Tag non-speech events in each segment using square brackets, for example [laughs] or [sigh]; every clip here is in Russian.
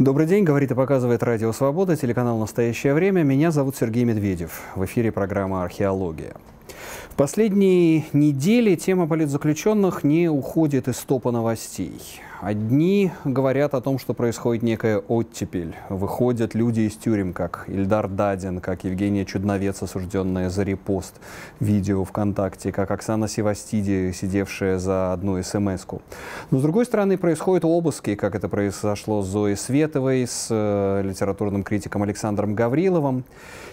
Добрый день, говорит и показывает Радио Свобода, телеканал «Настоящее время». Меня зовут Сергей Медведев. В эфире программа «Археология». В последние недели тема политзаключенных не уходит из топа новостей. Одни говорят о том, что происходит некая оттепель. Выходят люди из тюрем, как Ильдар Дадин, как Евгения Чудновец, осужденная за репост видео ВКонтакте, как Оксана Севастиди, сидевшая за одну смс -ку. Но, с другой стороны, происходят обыски, как это произошло с Зоей Световой, с э, литературным критиком Александром Гавриловым.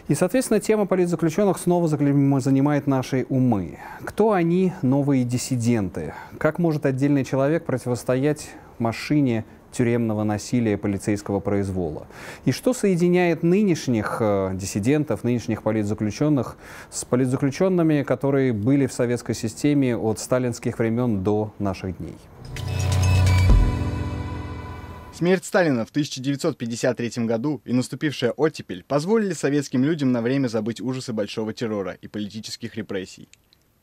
И, соответственно, тема политзаключенных снова занимает наши умы. Кто они, новые диссиденты? Как может отдельный человек противостоять машине тюремного насилия полицейского произвола. И что соединяет нынешних э, диссидентов, нынешних политзаключенных с политзаключенными, которые были в советской системе от сталинских времен до наших дней? Смерть Сталина в 1953 году и наступившая оттепель позволили советским людям на время забыть ужасы большого террора и политических репрессий.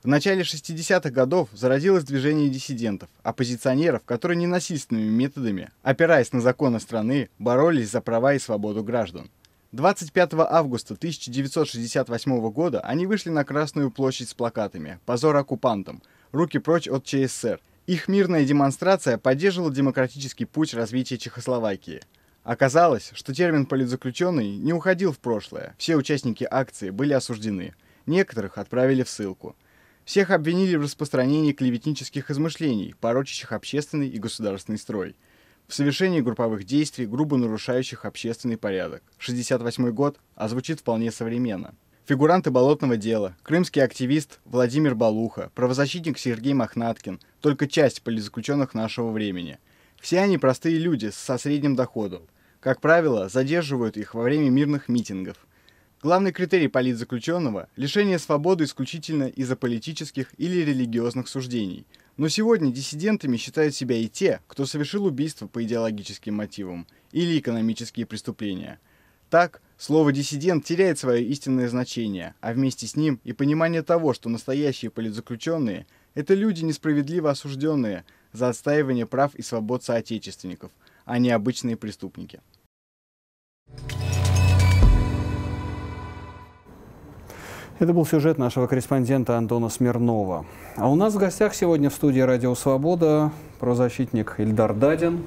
В начале 60-х годов зародилось движение диссидентов, оппозиционеров, которые ненасильственными методами, опираясь на законы страны, боролись за права и свободу граждан. 25 августа 1968 года они вышли на Красную площадь с плакатами «Позор оккупантам! Руки прочь от ЧССР!». Их мирная демонстрация поддерживала демократический путь развития Чехословакии. Оказалось, что термин «политзаключенный» не уходил в прошлое. Все участники акции были осуждены. Некоторых отправили в ссылку. Всех обвинили в распространении клеветнических измышлений, порочащих общественный и государственный строй, в совершении групповых действий, грубо нарушающих общественный порядок. 68 год, а звучит вполне современно. Фигуранты болотного дела, крымский активист Владимир Балуха, правозащитник Сергей Мохнаткин, только часть политзаключенных нашего времени. Все они простые люди со средним доходом. Как правило, задерживают их во время мирных митингов – Главный критерий политзаключенного – лишение свободы исключительно из-за политических или религиозных суждений. Но сегодня диссидентами считают себя и те, кто совершил убийство по идеологическим мотивам или экономические преступления. Так, слово «диссидент» теряет свое истинное значение, а вместе с ним и понимание того, что настоящие политзаключенные – это люди, несправедливо осужденные за отстаивание прав и свобод соотечественников, а не обычные преступники. Это был сюжет нашего корреспондента Антона Смирнова. А у нас в гостях сегодня в студии «Радио Свобода» правозащитник Ильдар Дадин.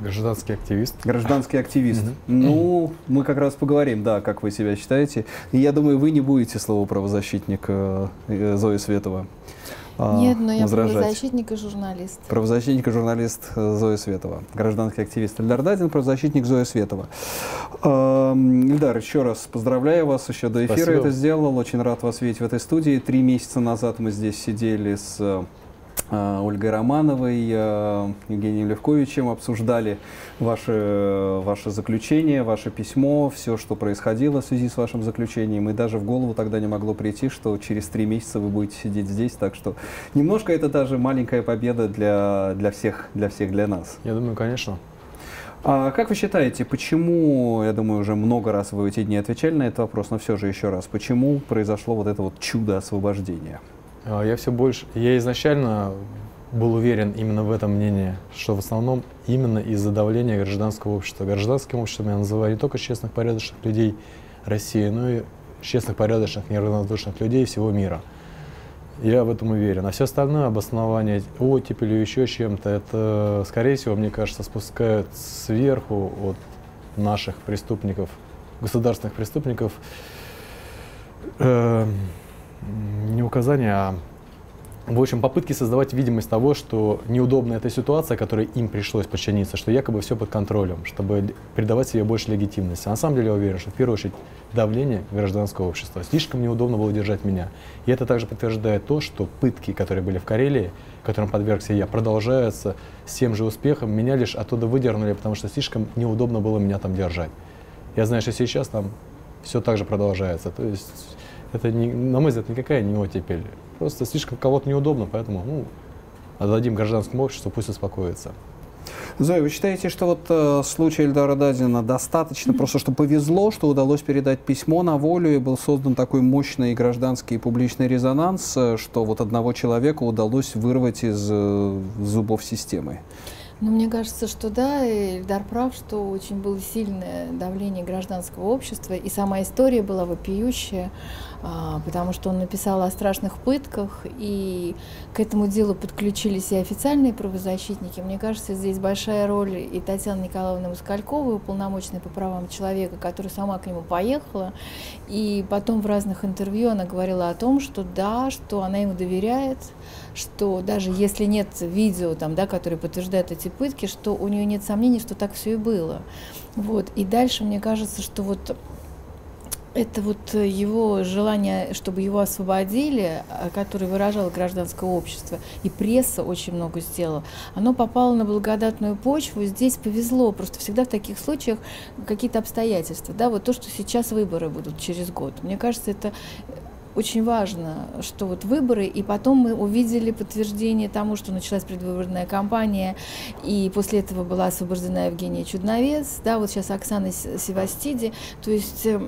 Гражданский активист. Гражданский активист. Mm-hmm. Ну, мы как раз поговорим, да, как вы себя считаете. И я думаю, вы не будете слово правозащитник э, э Зои Светова. А, Нет, но я правозащитник и журналист. Правозащитник и журналист э, Зоя Светова. Гражданский активист Эльдар Дадин, правозащитник Зоя Светова. Эльдар, еще раз поздравляю вас, еще до эфира Спасибо. это сделал. Очень рад вас видеть в этой студии. Три месяца назад мы здесь сидели с Э, Ольгой Романовой, э, Евгением Левковичем обсуждали ваше, ваше заключение, ваше письмо, все, что происходило в связи с вашим заключением. И даже в голову тогда не могло прийти, что через три месяца вы будете сидеть здесь. Так что немножко это даже маленькая победа для, для всех, для всех, для нас. Я думаю, конечно. А как вы считаете, почему, я думаю, уже много раз вы в эти дни отвечали на этот вопрос, но все же еще раз, почему произошло вот это вот чудо освобождения? А, я все больше, я изначально был уверен именно в этом мнении, что в основном именно из-за давления гражданского общества. Гражданским обществом я называю не только честных, порядочных людей России, но и честных, порядочных, неравнодушных людей всего мира. Я в этом уверен. А все остальное обоснование оттепелью, еще чем-то, это, скорее всего, мне кажется, спускают сверху от наших преступников, государственных преступников, э, не указания, а в общем, попытки создавать видимость того, что неудобна эта ситуация, которой им пришлось подчиниться, что якобы все под контролем, чтобы придавать себе больше легитимности. А на самом деле я уверен, что в первую очередь давление гражданского общества. Слишком неудобно было держать меня. И это также подтверждает то, что пытки, которые были в Карелии, которым подвергся я, продолжаются с тем же успехом. Меня лишь оттуда выдернули, потому что слишком неудобно было меня там держать. Я знаю, что сейчас там все так же продолжается. То есть это, не, на мой взгляд, никакая не оттепель. Просто слишком кого-то неудобно, поэтому ну, отдадим гражданскому обществу, пусть успокоится. Зоя, вы считаете, что вот э, случай Эльдара Дадина достаточно просто, что повезло, что удалось передать письмо на волю и был создан такой мощный гражданский и публичный резонанс, э, что вот одного человека удалось вырвать из э, зубов системы? Ну, мне кажется, что да, Эльдар прав, что очень было сильное давление гражданского общества, и сама история была вопиющая, а, потому что он написал о страшных пытках, и к этому делу подключились и официальные правозащитники. Мне кажется, здесь большая роль и Татьяны Николаевны Москальковой, уполномоченной по правам человека, которая сама к нему поехала, и потом в разных интервью она говорила о том, что да, что она ему доверяет, что даже если нет видео, там, да, которое подтверждает эти пытки, что у нее нет сомнений, что так все и было. Вот. И дальше мне кажется, что вот это вот его желание, чтобы его освободили, а, которое выражало гражданское общество, и пресса очень много сделала, оно попало на благодатную почву, здесь повезло, просто всегда в таких случаях какие-то обстоятельства, да, вот то, что сейчас выборы будут через год. Мне кажется, это очень важно, что вот выборы, и потом мы увидели подтверждение тому, что началась предвыборная кампания, и после этого была освобождена Евгения Чудновец, да, вот сейчас Оксана Севастиди, то есть э,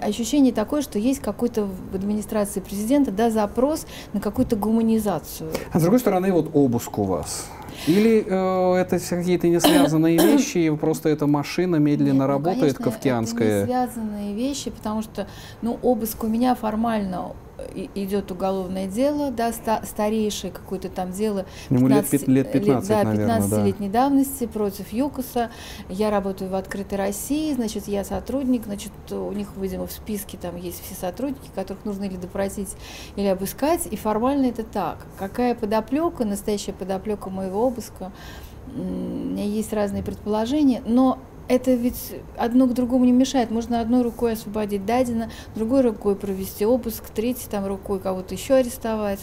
ощущение такое, что есть какой-то в администрации президента, да, запрос на какую-то гуманизацию. А с другой стороны, вот обыск у вас. Или э, это какие-то не связанные [coughs] вещи, просто эта машина медленно Нет, ну, работает, конечно, кавкианская? Это не связанные вещи, потому что ну, обыск у меня формально идет уголовное дело, да, старейшее какое-то там дело. 15, лет, лет 15, да, 15-летней да. давности против ЮКОСа. Я работаю в «Открытой России», значит, я сотрудник, значит, у них, видимо, в списке там есть все сотрудники, которых нужно или допросить, или обыскать, и формально это так. Какая подоплека, настоящая подоплека моего обыска, у меня есть разные предположения, но это ведь одно к другому не мешает. Можно одной рукой освободить Дадина, другой рукой провести обыск, третьей там рукой кого-то еще арестовать.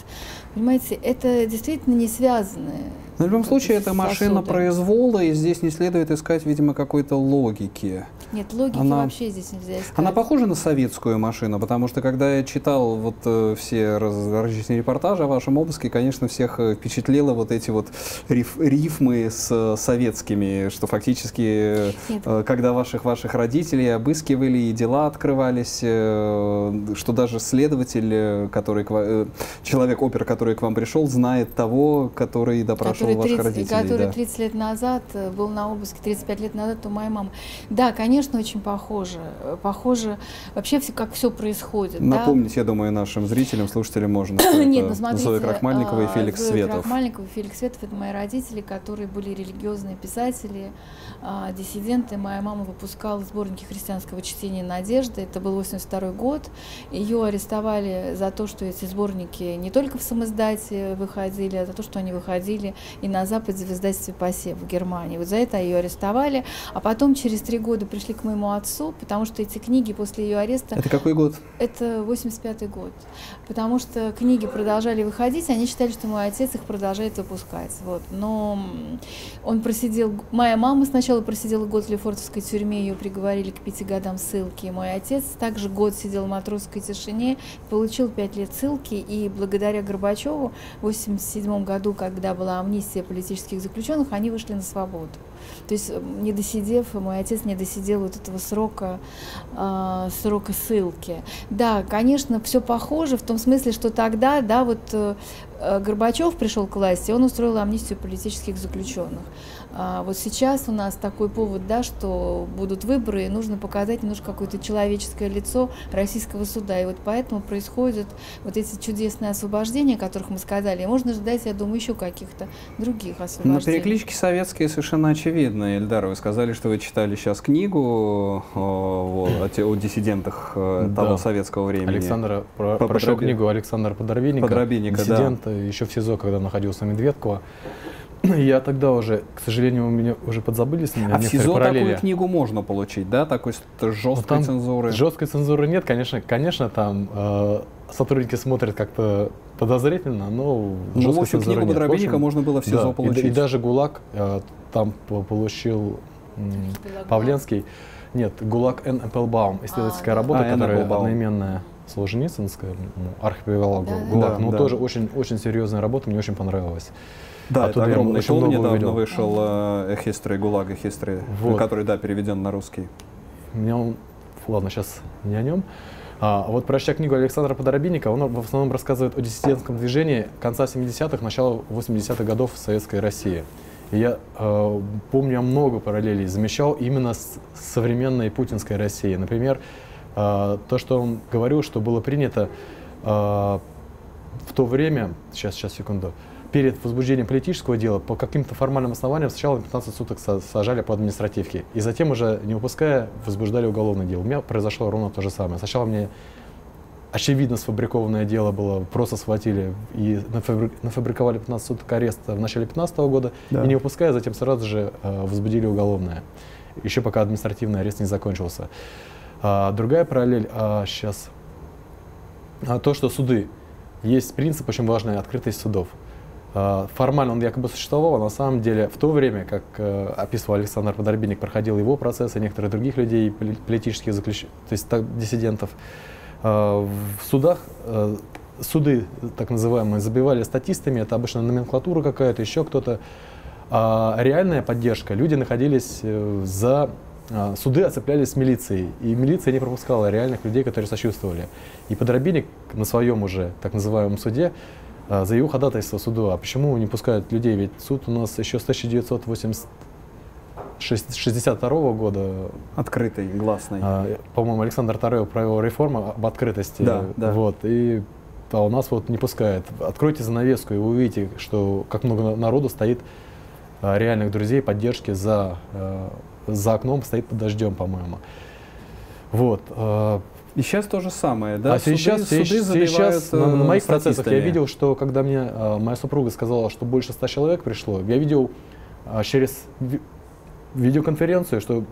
Понимаете, это действительно не связанные. Но в любом случае, это машина произвола, и здесь не следует искать, видимо, какой-то логики. Нет, логики она, вообще здесь нельзя искать. Она похожа на советскую машину, потому что когда я читал вот э, все раз, различные репортажи о вашем обыске, конечно, всех э, впечатлило вот эти вот риф, рифмы с э, советскими, что фактически, э, когда ваших ваших родителей обыскивали и дела открывались, э, что даже следователь, э, который, э, человек опер, который к вам пришел, знает того, который допрашивал который 30, ваших родителей. Который да. 30 лет назад был на обыске, 35 лет назад у моей мамы. Да, конечно конечно, очень похоже. Похоже вообще, все, как все происходит. Напомнить, да? я думаю, нашим зрителям, слушателям можно. [clears throat] Нет, ну смотрите. Зоя Крахмальникова и а, Феликс Зоя Светов. Крахмальникова и Феликс Светов – это мои родители, которые были религиозные писатели, диссиденты. Моя мама выпускала сборники христианского чтения «Надежды». Это был 82 год. Ее арестовали за то, что эти сборники не только в самоиздате выходили, а за то, что они выходили и на Западе в издательстве «Посев» в Германии. Вот за это ее арестовали. А потом через три года пришли к моему отцу, потому что эти книги после ее ареста... Это какой год? Это 85-й год. Потому что книги продолжали выходить, они считали, что мой отец их продолжает выпускать. Вот. Но он просидел... Моя мама сначала просидела год в Лефортовской тюрьме, ее приговорили к пяти годам ссылки. Мой отец также год сидел в матросской тишине, получил пять лет ссылки, и благодаря Горбачеву в 87 году, когда была амнистия политических заключенных, они вышли на свободу. То есть, не досидев, мой отец не досидел вот этого срока, э, срока ссылки. Да, конечно, все похоже в том смысле, что тогда, да, вот э, Горбачев пришел к власти, он устроил амнистию политических заключенных. А вот сейчас у нас такой повод, да, что будут выборы, и нужно показать немножко какое-то человеческое лицо российского суда. И вот поэтому происходят вот эти чудесные освобождения, о которых мы сказали. И можно ждать, я думаю, еще каких-то других освобождений. Но переклички советские совершенно очевидны. Эльдар, вы сказали, что вы читали сейчас книгу о, о, о диссидентах э, да. того советского времени. Александра, про, По прошел книгу Александра Подорвинника, Подорвинника диссидента, да. еще в СИЗО, когда находился Медведкова. [clears throat] Я тогда уже, к сожалению, у меня уже подзабылись. А в СИЗО параллели. такую книгу можно получить, да? Такой жесткой ну, цензуры? Жесткой цензуры нет, конечно, конечно, там э, сотрудники смотрят как-то подозрительно, но ну, в общем, книгу Бодробинника можно было в СИЗО да, получить. И, и даже ГУЛАГ э, там получил э, Павленский. Нет, ГУЛАГ Н. Эппелбаум, исследовательская а, работа, а, которая одноименная Солженицынская, ну, архипелаг да, ГУЛАГ. Да, ну, да. тоже очень, очень серьезная работа, мне очень понравилась. Да, а это огромный том, недавно видел. вышел э, History, ГУЛАГ History, вот. который, да, переведен на русский. Мне он, ладно, сейчас не о нем. А, вот прочтя книгу Александра Подоробинника, он в основном рассказывает о диссидентском движении конца 70-х, начала 80-х годов в Советской России. И я э, помню, я много параллелей замечал именно с современной путинской Россией. Например, э, то, что он говорил, что было принято э, в то время, сейчас, сейчас, секунду, перед возбуждением политического дела по каким-то формальным основаниям сначала 15 суток сажали по административке, и затем уже, не выпуская, возбуждали уголовное дело. У меня произошло ровно то же самое. Сначала мне очевидно сфабрикованное дело было, просто схватили и нафабриковали 15 суток ареста в начале 2015 года, да. и не выпуская, затем сразу же э, возбудили уголовное, еще пока административный арест не закончился. А, другая параллель а, сейчас, а, то, что суды, есть принцип очень важный, открытость судов. А, формально он якобы существовал, а на самом деле в то время, как э, описывал Александр Подорбинник, проходил его процесс и некоторых других людей, политических заключенных, то есть диссидентов, э, в судах э, суды, так называемые, забивали статистами, это обычно номенклатура какая-то, еще кто-то. А реальная поддержка, люди находились за суды оцеплялись с милицией, и милиция не пропускала реальных людей, которые сочувствовали. И Подробинник на своем уже так называемом суде а, за его ходатайство суду. А почему не пускают людей? Ведь суд у нас еще с 1962 года. Открытый, гласный. А, по-моему, Александр II провел реформу об открытости. Да, да. Вот, и а у нас вот не пускают. Откройте занавеску, и вы увидите, что как много народу стоит а, реальных друзей, поддержки за, за окном, стоит под дождем, по-моему. Вот. И сейчас то же самое, да? А суды, сейчас, суды сейчас на, на моих процессах я видел, что когда мне а, моя супруга сказала, что больше ста человек пришло, я видел а, через ви видеоконференцию, что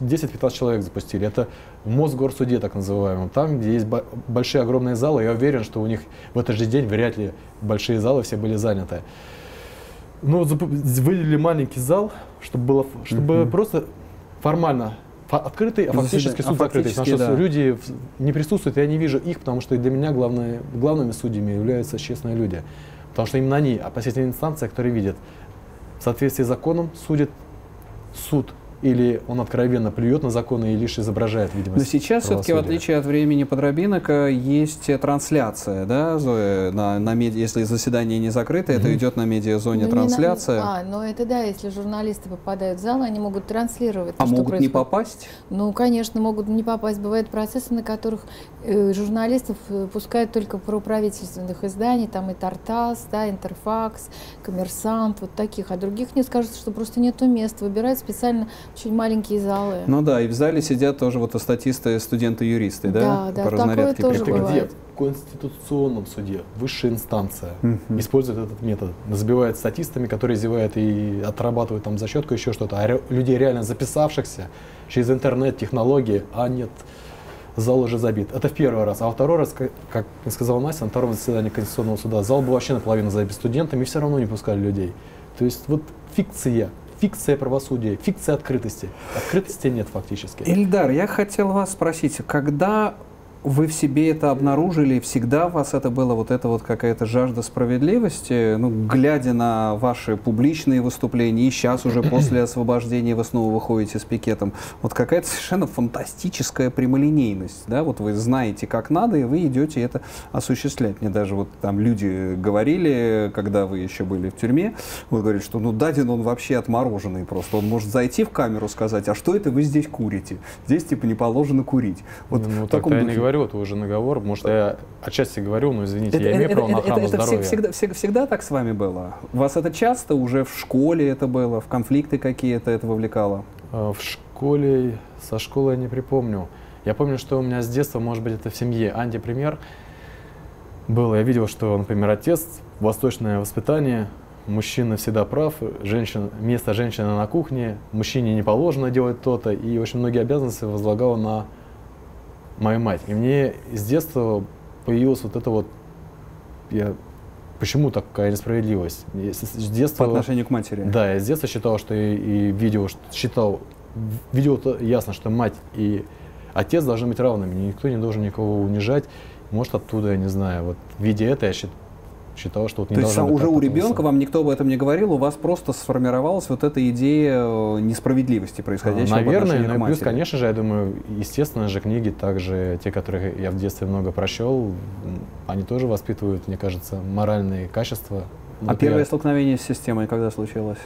10-15 человек запустили. Это в Мосгорсуде, так называемом. Там, где есть большие огромные залы, я уверен, что у них в этот же день вряд ли большие залы все были заняты. Ну, выделили маленький зал, чтобы было, чтобы mm -hmm. просто формально открытый, а фактически суд а закрытый. Потому да. что люди не присутствуют, я не вижу их, потому что для меня главное, главными судьями являются честные люди. Потому что именно они, опасительная инстанция, которые видят, в соответствии с законом судит суд или он откровенно плюет на законы и лишь изображает видимость Но сейчас все-таки, в отличие от времени подробинок, есть трансляция, да, Зоя, на, на меди... если заседание не закрыто, mm-hmm. это идет на медиазоне ну, трансляция. На... А, ну это да, если журналисты попадают в зал, они могут транслировать. А могут происходит. не попасть? Ну, конечно, могут не попасть. Бывают процессы, на которых э, журналистов э, пускают только про правительственных изданий, там и Тартас, да, Интерфакс, Коммерсант, вот таких, а других не скажут, что просто нету мест, выбирают специально очень маленькие залы. Ну да, и в зале сидят тоже вот статисты, студенты-юристы, да? Да, да, такое тоже бывает. В Конституционном суде высшая инстанция uh-huh. использует этот метод. Забивает статистами, которые зевают и отрабатывают там защетку, еще что-то. А людей реально записавшихся через интернет, технологии, а нет, зал уже забит. Это в первый раз. А во второй раз, как сказал Настя, на втором заседании Конституционного суда, зал был вообще наполовину забит студентами, и все равно не пускали людей. То есть вот фикция фикция правосудия, фикция открытости. Открытости нет фактически. Ильдар, я хотел вас спросить, когда вы в себе это обнаружили, всегда у вас это было вот это вот какая-то жажда справедливости, ну, глядя на ваши публичные выступления, и сейчас уже [clears throat] после освобождения вы снова выходите с пикетом, вот какая-то совершенно фантастическая прямолинейность, да, вот вы знаете, как надо, и вы идете это осуществлять. Мне даже вот там люди говорили, когда вы еще были в тюрьме, вы говорили, что ну Дадин, он вообще отмороженный просто, он может зайти в камеру сказать, а что это вы здесь курите? Здесь типа не положено курить. Вот ну, в таком духе говорю, это уже наговор. Может, я отчасти говорю, но извините, это, я имею право на охрану это, это здоровья. Всегда, всегда, всегда так с вами было? У вас это часто уже в школе это было, в конфликты какие-то это вовлекало? А, в школе, со школы я не припомню. Я помню, что у меня с детства, может быть, это в семье антипример было. Я видел, что, например, отец, восточное воспитание, мужчина всегда прав, женщина, место женщины на кухне, мужчине не положено делать то-то, и очень многие обязанности возлагал на мою мать. И мне с детства появилась вот это вот, я, почему такая несправедливость? Я с, детства, По отношению к матери? Да, я с детства считал, что и, и видел, считал, видел то ясно, что мать и отец должны быть равными, никто не должен никого унижать. Может оттуда, я не знаю, вот видя это, я считаю, считал, что вот не То есть уже у ребенка вам никто об этом не говорил, у вас просто сформировалась вот эта идея э, несправедливости происходящего Наверное, ну и плюс, конечно же, я думаю, естественно же книги, также те, которые я в детстве много прочел, они тоже воспитывают, мне кажется, моральные качества. А первое столкновение с системой когда случилось?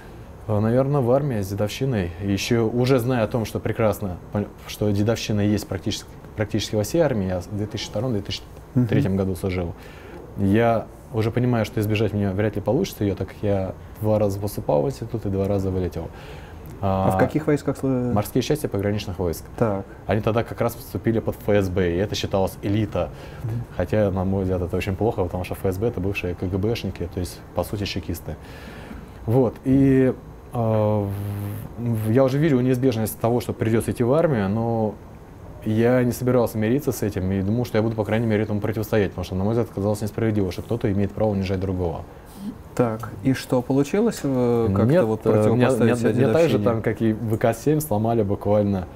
Э, Наверное, в армии с дедовщиной. Еще уже зная о том, что прекрасно, что дедовщина есть практически, практически во всей армии, я в 2002-2003 году служил, я уже понимаю, что избежать мне вряд ли получится ее, так как я два раза поступал в институт и два раза вылетел. А в каких войсках? Морские части пограничных войск. Так. Они тогда как раз поступили под ФСБ, и это считалось элита. Хотя, на мой взгляд, это очень плохо, потому что ФСБ это бывшие КГБшники, то есть, по сути, чекисты. Вот, и э, я уже видел неизбежность того, что придется идти в армию, но я не собирался мириться с этим и думал, что я буду, по крайней мере, этому противостоять, потому что, на мой взгляд, казалось несправедливо, что кто-то имеет право унижать другого. Так, и что, получилось э, как-то Нет, вот э, противопоставить меня- меня так же, там, как и ВК-7, сломали буквально.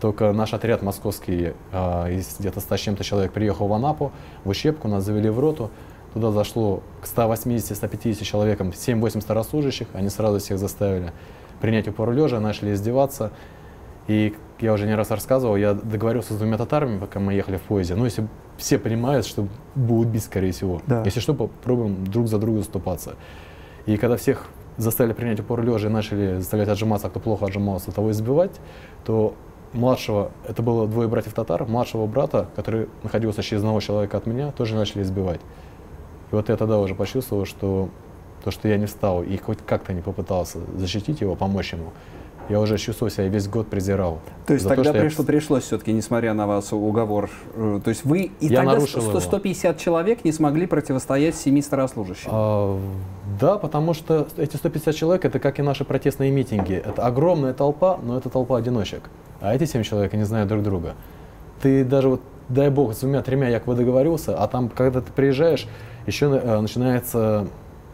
Только наш отряд московский из где-то 100 с чем-то человек приехал в Анапу, в Ущепку, нас завели в роту. Туда зашло к 180-150 человекам 7-8 старослужащих. Они сразу всех заставили принять упор лежа, начали издеваться. И как я уже не раз рассказывал, я договорился с двумя татарами, пока мы ехали в поезде. Ну, если все понимают, что будут бить, скорее всего. Да. Если что, попробуем друг за друга заступаться. И когда всех заставили принять упор лежа и начали заставлять отжиматься, а кто плохо отжимался, того избивать, то младшего, это было двое братьев татар, младшего брата, который находился через одного человека от меня, тоже начали избивать. И вот я тогда уже почувствовал, что то, что я не встал и хоть как-то не попытался защитить его, помочь ему, я уже чувствовал себя весь год презирал. То есть за то, тогда что я пришло, пришлось все-таки, несмотря на вас уговор, э, то есть вы и Я тогда нарушил 100 его. 150 человек не смогли противостоять семи старослужащим. А, да, потому что эти 150 человек это как и наши протестные митинги. Это огромная толпа, но это толпа одиночек. А эти 7 человек не знают друг друга. Ты даже вот, дай бог, с двумя-тремя якобы договорился, а там, когда ты приезжаешь, еще э, начинается,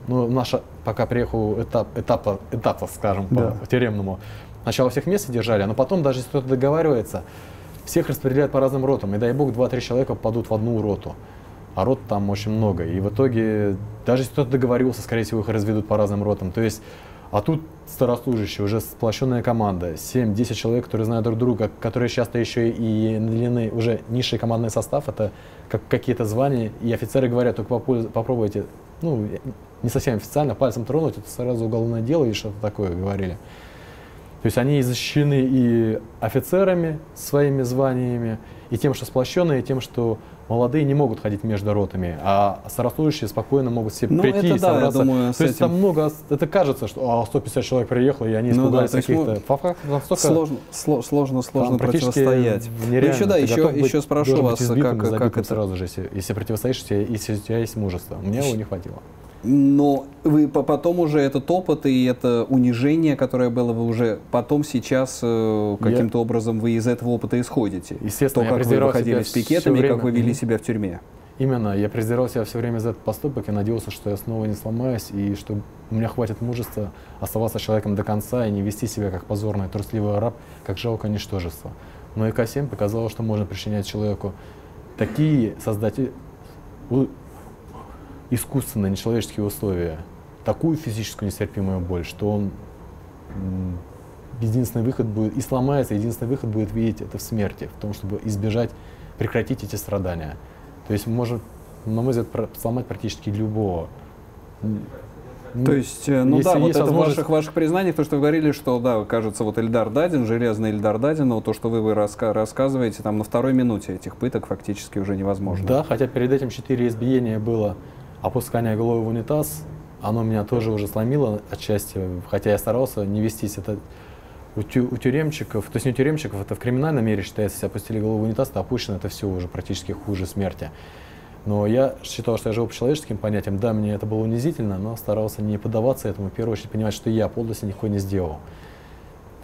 ну, наша, пока приехал этап, этапа, этапа, скажем, Да. по тюремному. Сначала всех вместе держали, но потом, даже если кто-то договаривается, всех распределяют по разным ротам. И дай бог, 2-3 человека попадут в одну роту. А рот там очень много. И в итоге, даже если кто-то договорился, скорее всего, их разведут по разным ротам. То есть, а тут старослужащие, уже сплощенная команда, 7-10 человек, которые знают друг друга, которые часто еще и наделены уже низший командный состав, это как какие-то звания, и офицеры говорят, только попробуйте, ну, не совсем официально, пальцем тронуть, это сразу уголовное дело или что-то такое говорили. То есть они защищены и офицерами своими званиями, и тем, что сплощенные, и тем, что молодые не могут ходить между ротами, а старослужащие спокойно могут себе Ну, прийти это и да, я собраться. думаю, с То есть этим- там много, это кажется, что а, 150 человек приехало, и они Ну да, испугались каких-то. ну, По факту там столько- Сложно, сло- сложно, сложно противостоять. Ну, еще да, Ты еще, быть- еще спрошу вас, избитым как, как это. сразу же, если, если противостоишь, если у тебя есть мужество. Мне его не хватило. Но вы по- потом уже этот опыт и это унижение, которое было, вы уже потом сейчас э, каким-то образом вы из этого опыта исходите. Естественно, То, как вы выходили с пикетами, и как время. вы вели себя в тюрьме. Именно, я презирал себя все время за этот поступок и надеялся, что я снова не сломаюсь, и что у меня хватит мужества оставаться человеком до конца и не вести себя как позорный, трусливый раб, как жалкое ничтожество. Но ИК-7 показало, что можно причинять человеку такие создать и- у- искусственные, нечеловеческие условия, такую физическую нестерпимую боль, что он единственный выход будет, и сломается, единственный выход будет видеть это в смерти, в том, чтобы избежать, прекратить эти страдания. То есть может, на мой взгляд, сломать практически любого. То есть, э, ну если да, вот это в ваших, ваших признаниях, то, что вы говорили, что, да, кажется, вот Эльдар Дадин, железный Эльдар Дадин, но то, что вы, вы раска- рассказываете, там на второй минуте этих пыток фактически уже невозможно. Да, хотя перед этим четыре избиения было опускание головы в унитаз. Оно меня тоже уже сломило отчасти, хотя я старался не вестись. Это у, тю- у тюремщиков, то есть не у тюремщиков, это в криминальном мире считается, если опустили голову в унитаз, то опущено это все уже практически хуже смерти. Но я считал, что я живу по человеческим понятиям. Да, мне это было унизительно, но старался не поддаваться этому, в первую очередь понимать, что я подлости никакой не сделал.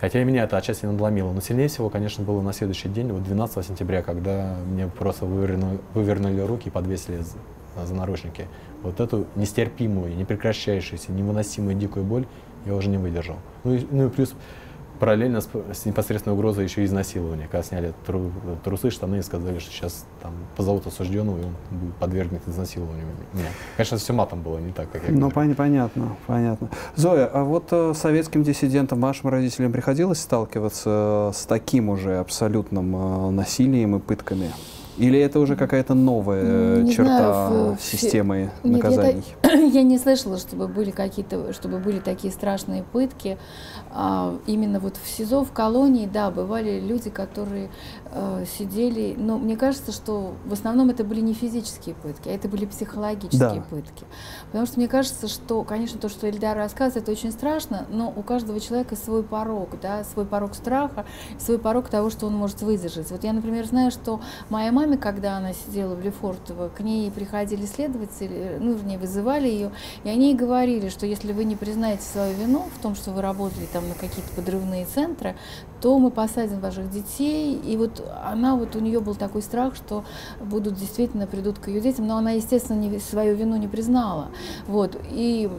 Хотя и меня это отчасти надломило. Но сильнее всего, конечно, было на следующий день, вот 12 сентября, когда мне просто вывернули, вывернули руки и подвесили за, за наручники. Вот эту нестерпимую, непрекращающуюся, невыносимую дикую боль я уже не выдержал. Ну и, ну и плюс параллельно с, с непосредственной угрозой еще и изнасилования. Когда сняли тру- трусы, штаны и сказали, что сейчас там позовут осужденного, и он будет подвергнут изнасилованию меня. Конечно, все матом было, не так, как я Ну, пон- понятно, понятно. Зоя, а вот э, советским диссидентам, вашим родителям приходилось сталкиваться с таким уже абсолютным э, насилием и пытками? Или это уже какая-то новая Не черта знаю, в- системы Нет, наказаний? это- [clears throat] я не слышала, чтобы были какие-то, чтобы были такие страшные пытки. А, именно вот в СИЗО, в колонии, да, бывали люди, которые э, сидели. Но мне кажется, что в основном это были не физические пытки, а это были психологические Да. пытки. Потому что мне кажется, что, конечно, то, что Эльдар рассказывает, это очень страшно, но у каждого человека свой порог, да, свой порог страха, свой порог того, что он может выдержать. Вот я, например, знаю, что моя маме, когда она сидела в Лефортово, к ней приходили следователи, ну, вернее, вызывали ее, и они ей говорили, что если вы не признаете свою вину в том, что вы работали там на какие-то подрывные центры, то мы посадим ваших детей. И вот она, вот у нее был такой страх, что будут действительно придут к ее детям, но она, естественно, не, свою вину не признала. Вот. И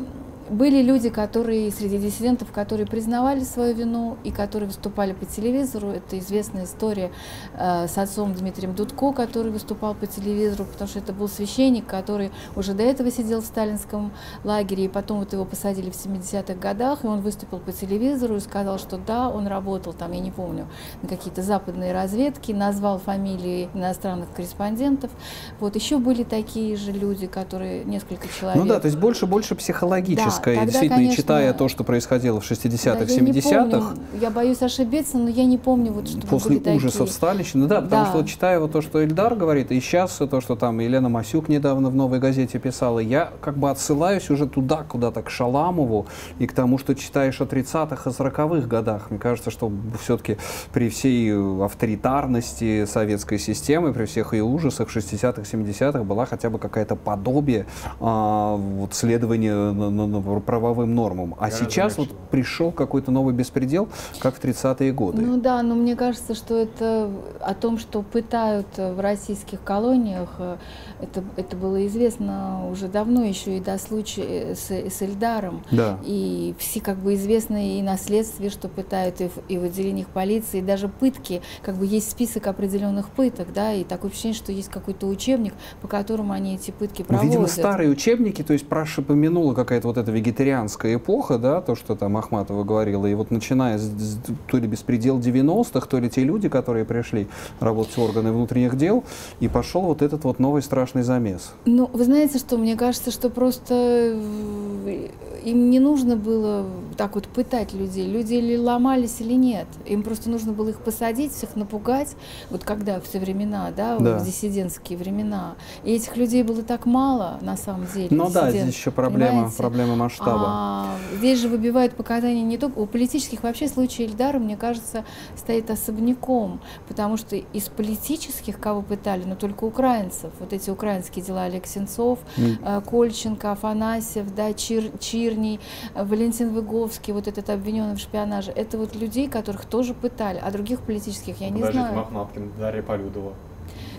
были люди, которые среди диссидентов, которые признавали свою вину и которые выступали по телевизору. Это известная история э, с отцом Дмитрием Дудко, который выступал по телевизору, потому что это был священник, который уже до этого сидел в сталинском лагере, и потом вот его посадили в 70-х годах, и он выступил по телевизору и сказал, что да, он работал там, я не помню, на какие-то западные разведки, назвал фамилии иностранных корреспондентов. Вот еще были такие же люди, которые несколько человек. Ну да, то есть больше-больше психологическое. Тогда, Действительно, и конечно, читая то, что происходило в 60-х, Да, я не 70-х, помню, я боюсь ошибиться, но я не помню, вот, чтобы после ужасов такие. Сталинщины. Да, потому Да. что вот читая вот то, что Эльдар говорит, и сейчас то, что там Елена Масюк недавно в «Новой газете» писала, я как бы отсылаюсь уже туда, куда-то к Шаламову и к тому, что читаешь о 30-х и 40-х годах. Мне кажется, что все-таки при всей авторитарности советской системы, при всех ее ужасах в 60-х, 70-х была хотя бы какая-то подобие а, вот, следования на правовым нормам. А Гораздо сейчас вот пришел какой-то новый беспредел, как в 30-е годы. Ну да, но мне кажется, что это о том, что пытают э, в российских колониях, э, это, это было известно уже давно, еще и до случая с, с Эльдаром. Да. И все как бы известно и на следствии, что пытают и в, и в отделениях полиции, и даже пытки, как бы есть список определенных пыток, да, и такое впечатление, что есть какой-то учебник, по которому они эти пытки Ну, проводят. видимо, старые учебники, то есть Праша помянула какая-то вот эта вегетарианская эпоха, да, то, что там Ахматова говорила, и вот начиная с, с- то ли беспредел 90-х, то ли те люди, которые пришли работать в органы внутренних дел, и пошел вот этот вот новый страшный замес. Ну, вы знаете, что мне кажется, что просто э, им не нужно было так вот пытать людей. Люди или ломались, или нет. Им просто нужно было их посадить, всех напугать. Вот когда все времена, да, Да. в диссидентские времена. И этих людей было так мало, на самом деле. Но да, здесь еще проблема, понимаете? проблема масштаба. А, здесь же выбивают показания не только у политических, вообще случай Эльдара, мне кажется, стоит особняком, потому что из политических, кого пытали, но только украинцев, вот эти украинские дела Олег Сенцов, М. э, Кольченко, Афанасьев, да, Чир, Чирний, э, Валентин Выговский, вот этот обвиненный в шпионаже, это вот людей, которых тоже пытали, а других политических я не Подождите, знаю, Мохнаткин, Дарья Полюдова.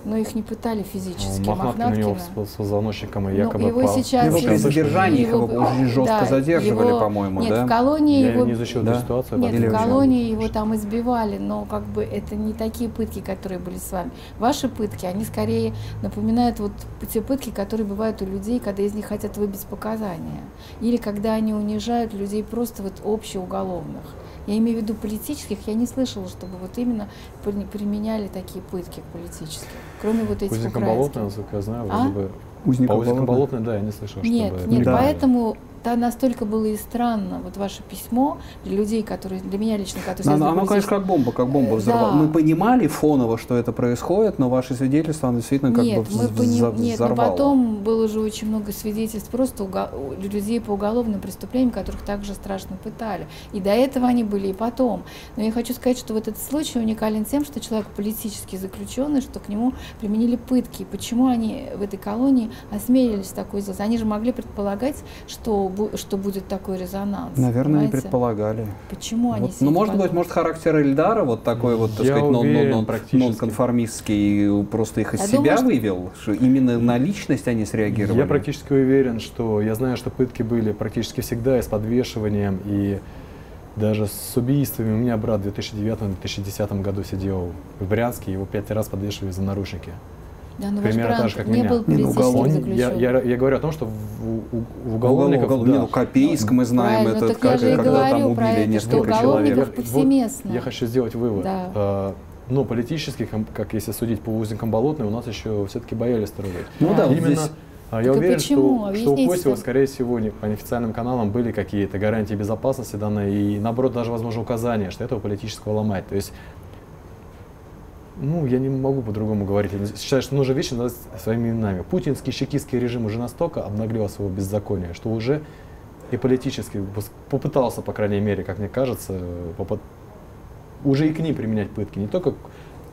Но их не пытали физически. Мохнаткин у него с, с позвоночником и Ну, якобы его пал. сейчас- Его Его при задержании его, его- очень жестко да, задерживали, его- по-моему, Нет, да? в колонии Я его не изучил Да. эту ситуацию. Нет, Или в колонии его там избивали, но как бы это не такие пытки, которые были с вами. Ваши пытки, они скорее напоминают вот те пытки, которые бывают у людей, когда из них хотят выбить показания. Или когда они унижают людей просто вот общеуголовных. Я имею в виду политических, я не слышала, чтобы вот именно при- применяли такие пытки политические, кроме вот этих Узником украинских. Болотной, насколько я знаю, А? вроде бы. Узников По Болотной. Болотной, да, я не слышал, Нет, чтобы... нет, Да. поэтому да, настолько было и странно вот ваше письмо для людей, которые, для меня лично, которые связаны Оно, оно, конечно, как бомба, как бомба Э, взорвало. да. Мы понимали фоново, что это происходит, но ваши свидетельства, оно действительно как Нет, бы мы вз- пони- вза- Нет, но потом было уже очень много свидетельств просто уго- людей по уголовным преступлениям, которых также страшно пытали. И до этого они были, и потом. Но я хочу сказать, что вот этот случай уникален тем, что человек политически заключенный, что к нему применили пытки. Почему они в этой колонии осмелились такое сделать? Они же могли предполагать, что, что будет такой резонанс. Наверное, не понимаете? предполагали. Почему они Вот, все ну, может быть, подумали? может, характер Эльдара вот такой вот, так Я сказать, нон- уверен, нон- нон- практически. нонконформистский, просто их из Я себя думаю, что- вывел, что именно на личность они среагировали. Я практически уверен, что я знаю, что пытки были практически всегда и с подвешиванием, и даже с убийствами. У меня брат в 2009-2010 году сидел в Брянске, его пять раз подвешивали за наручники. Да, но ваш примерно так же, как не меня. был Не, ну, Он- я, я, я говорю о том, что в, у Уголовников, уголовников, да. ну, Копейск, мы знаем, Правильно, это так я как- когда там говорю про убили это, несколько человек. Вот повсеместно. Я хочу сделать вывод. Да. Э, Но политических, как если судить по узникам Болотной, у нас еще все-таки боялись трогать. Ну да, Именно здесь... а я Так и уверен, почему? что, что у. Косева, скорее всего, не- по неофициальным каналам были какие-то гарантии безопасности данные, и наоборот, даже, возможно, указания, что этого политического ломать. То есть, ну, я не могу по-другому говорить. Я считаю, что нужно вещи называть своими именами. Путинский, чекистский режим уже настолько обнаглел своего беззакония, что уже и политически попытался, по крайней мере, как мне кажется, попыт- уже и к ним применять пытки, не только к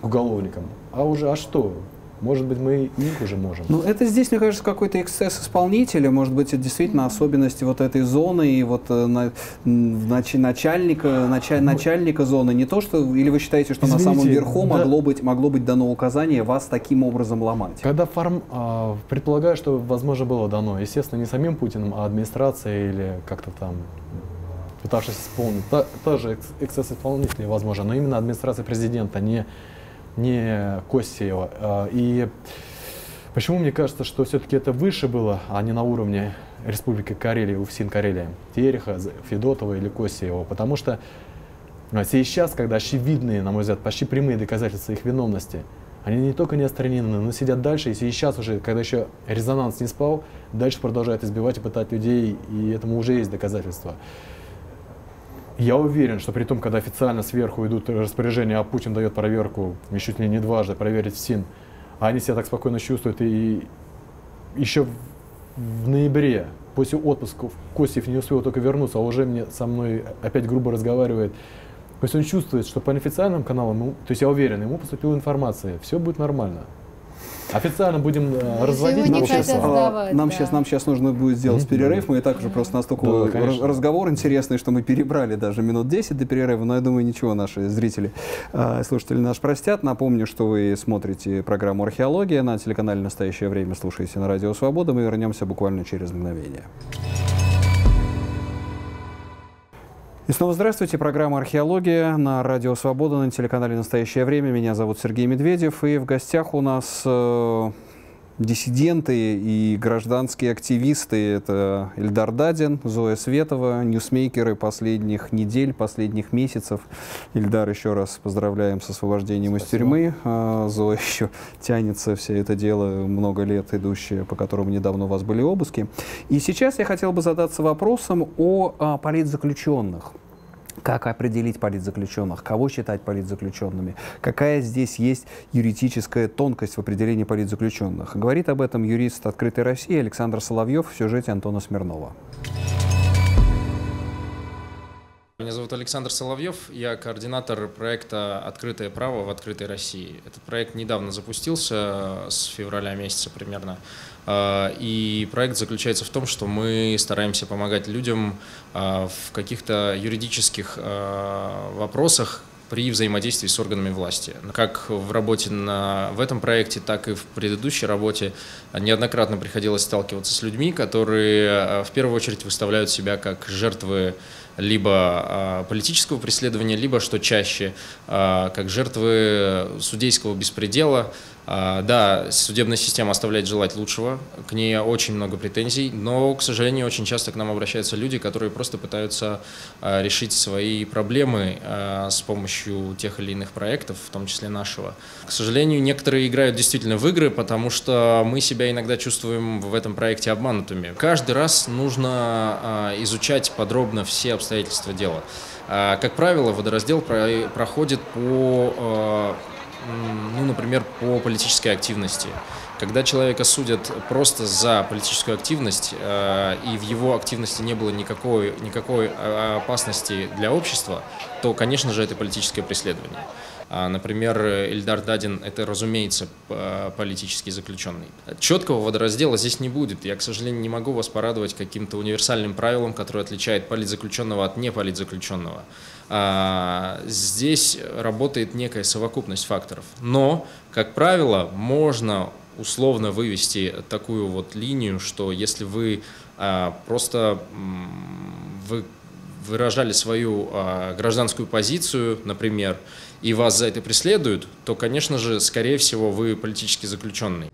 уголовникам, а уже, а что? Может быть, мы и их уже можем. Ну, это здесь, мне кажется, какой-то эксцесс исполнителя. Может быть, это действительно особенности вот этой зоны и вот э, на- нач- начальника, нача- начальника зоны. Не то, что... Или вы считаете, что на самом Извините, верху да. могло, быть, могло быть дано указание вас таким образом ломать? Когда форм... а, предполагаю, что, возможно, было дано, естественно, не самим Путиным, а администрацией или как-то там пытавшись исполнить, та- тоже экс- эксцесс исполнителей, возможно, но именно администрация президента, не, не Косеева. И почему мне кажется, что все-таки это выше было, а не на уровне Республики Карелия, УФСИН Карелия, Тереха, Федотова или Косеева, потому что сейчас, когда очевидные, на мой взгляд, почти прямые доказательства их виновности, они не только не отстранены, но сидят дальше, и сейчас уже, когда еще резонанс не спал, дальше продолжают избивать и пытать людей, и этому уже есть доказательства. Я уверен, что при том, когда официально сверху идут распоряжения, а Путин дает проверку, и чуть ли не дважды проверить СИН, а они себя так спокойно чувствуют, и еще в, в ноябре, после отпуска, Косев не успел только вернуться, а уже мне со мной опять грубо разговаривает. То есть он чувствует, что по неофициальным каналам, то есть я уверен, ему поступила информация, все будет нормально. Официально будем э, разводить Нам сейчас, сдавать. а, нам, да. сейчас, нам сейчас нужно будет сделать перерыв. Мы и так уже просто настолько Да, конечно. разговор интересный, что мы перебрали даже минут 10 до перерыва. Но я думаю, ничего, наши зрители, а, слушатели наш простят. Напомню, что вы смотрите программу «Археология» на телеканале «Настоящее время». Слушаете на Радио Свобода. Мы вернемся буквально через мгновение. И снова здравствуйте. Программа «Археология» на Радио Свобода на телеканале «Настоящее время». Меня зовут Сергей Медведев. И в гостях у нас э, диссиденты и гражданские активисты. Это Эльдар Дадин, Зоя Светова, ньюсмейкеры последних недель, последних месяцев. Эльдар, еще раз поздравляем с освобождением из Спасибо. тюрьмы. А, Зоя еще тянется все это дело много лет идущее, по которому недавно у вас были обыски. И сейчас я хотел бы задаться вопросом о а, политзаключенных. Как определить политзаключенных? Кого считать политзаключенными? Какая здесь есть юридическая тонкость в определении политзаключенных? Говорит об этом юрист «Открытой России» Александр Соловьев в сюжете Антона Смирнова. Меня зовут Александр Соловьев, я координатор проекта «Открытое право в открытой России». Этот проект недавно запустился, с февраля месяца примерно. А, И проект заключается в том, что мы стараемся помогать людям а, в каких-то юридических а, вопросах, при взаимодействии с органами власти. Как в работе на, в этом проекте, так и в предыдущей работе неоднократно приходилось сталкиваться с людьми, которые в первую очередь выставляют себя как жертвы либо политического преследования, либо, что чаще, как жертвы судейского беспредела. А, Да, судебная система оставляет желать лучшего, к ней очень много претензий, но, к сожалению, очень часто к нам обращаются люди, которые просто пытаются а, решить свои проблемы а, с помощью тех или иных проектов, в том числе нашего. К сожалению, некоторые играют действительно в игры, потому что мы себя иногда чувствуем в этом проекте обманутыми. Каждый раз нужно изучать подробно все обстоятельства дела. Как правило, водораздел про- проходит по, ну, например, по политической активности. Когда человека судят просто за политическую активность, э, и в его активности не было никакой, никакой э, опасности для общества, то, конечно же, это политическое преследование. А, Например, Эльдар Дадин – это, разумеется, политический заключенный. Четкого водораздела здесь не будет. Я, к сожалению, не могу вас порадовать каким-то универсальным правилом, которое отличает политзаключенного от неполитзаключенного. А, Здесь работает некая совокупность факторов. Но, как правило, можно условно вывести такую вот линию, что если вы а, просто вы выражали свою а, гражданскую позицию, например, и вас за это преследуют, то, конечно же, скорее всего, вы политически заключенный.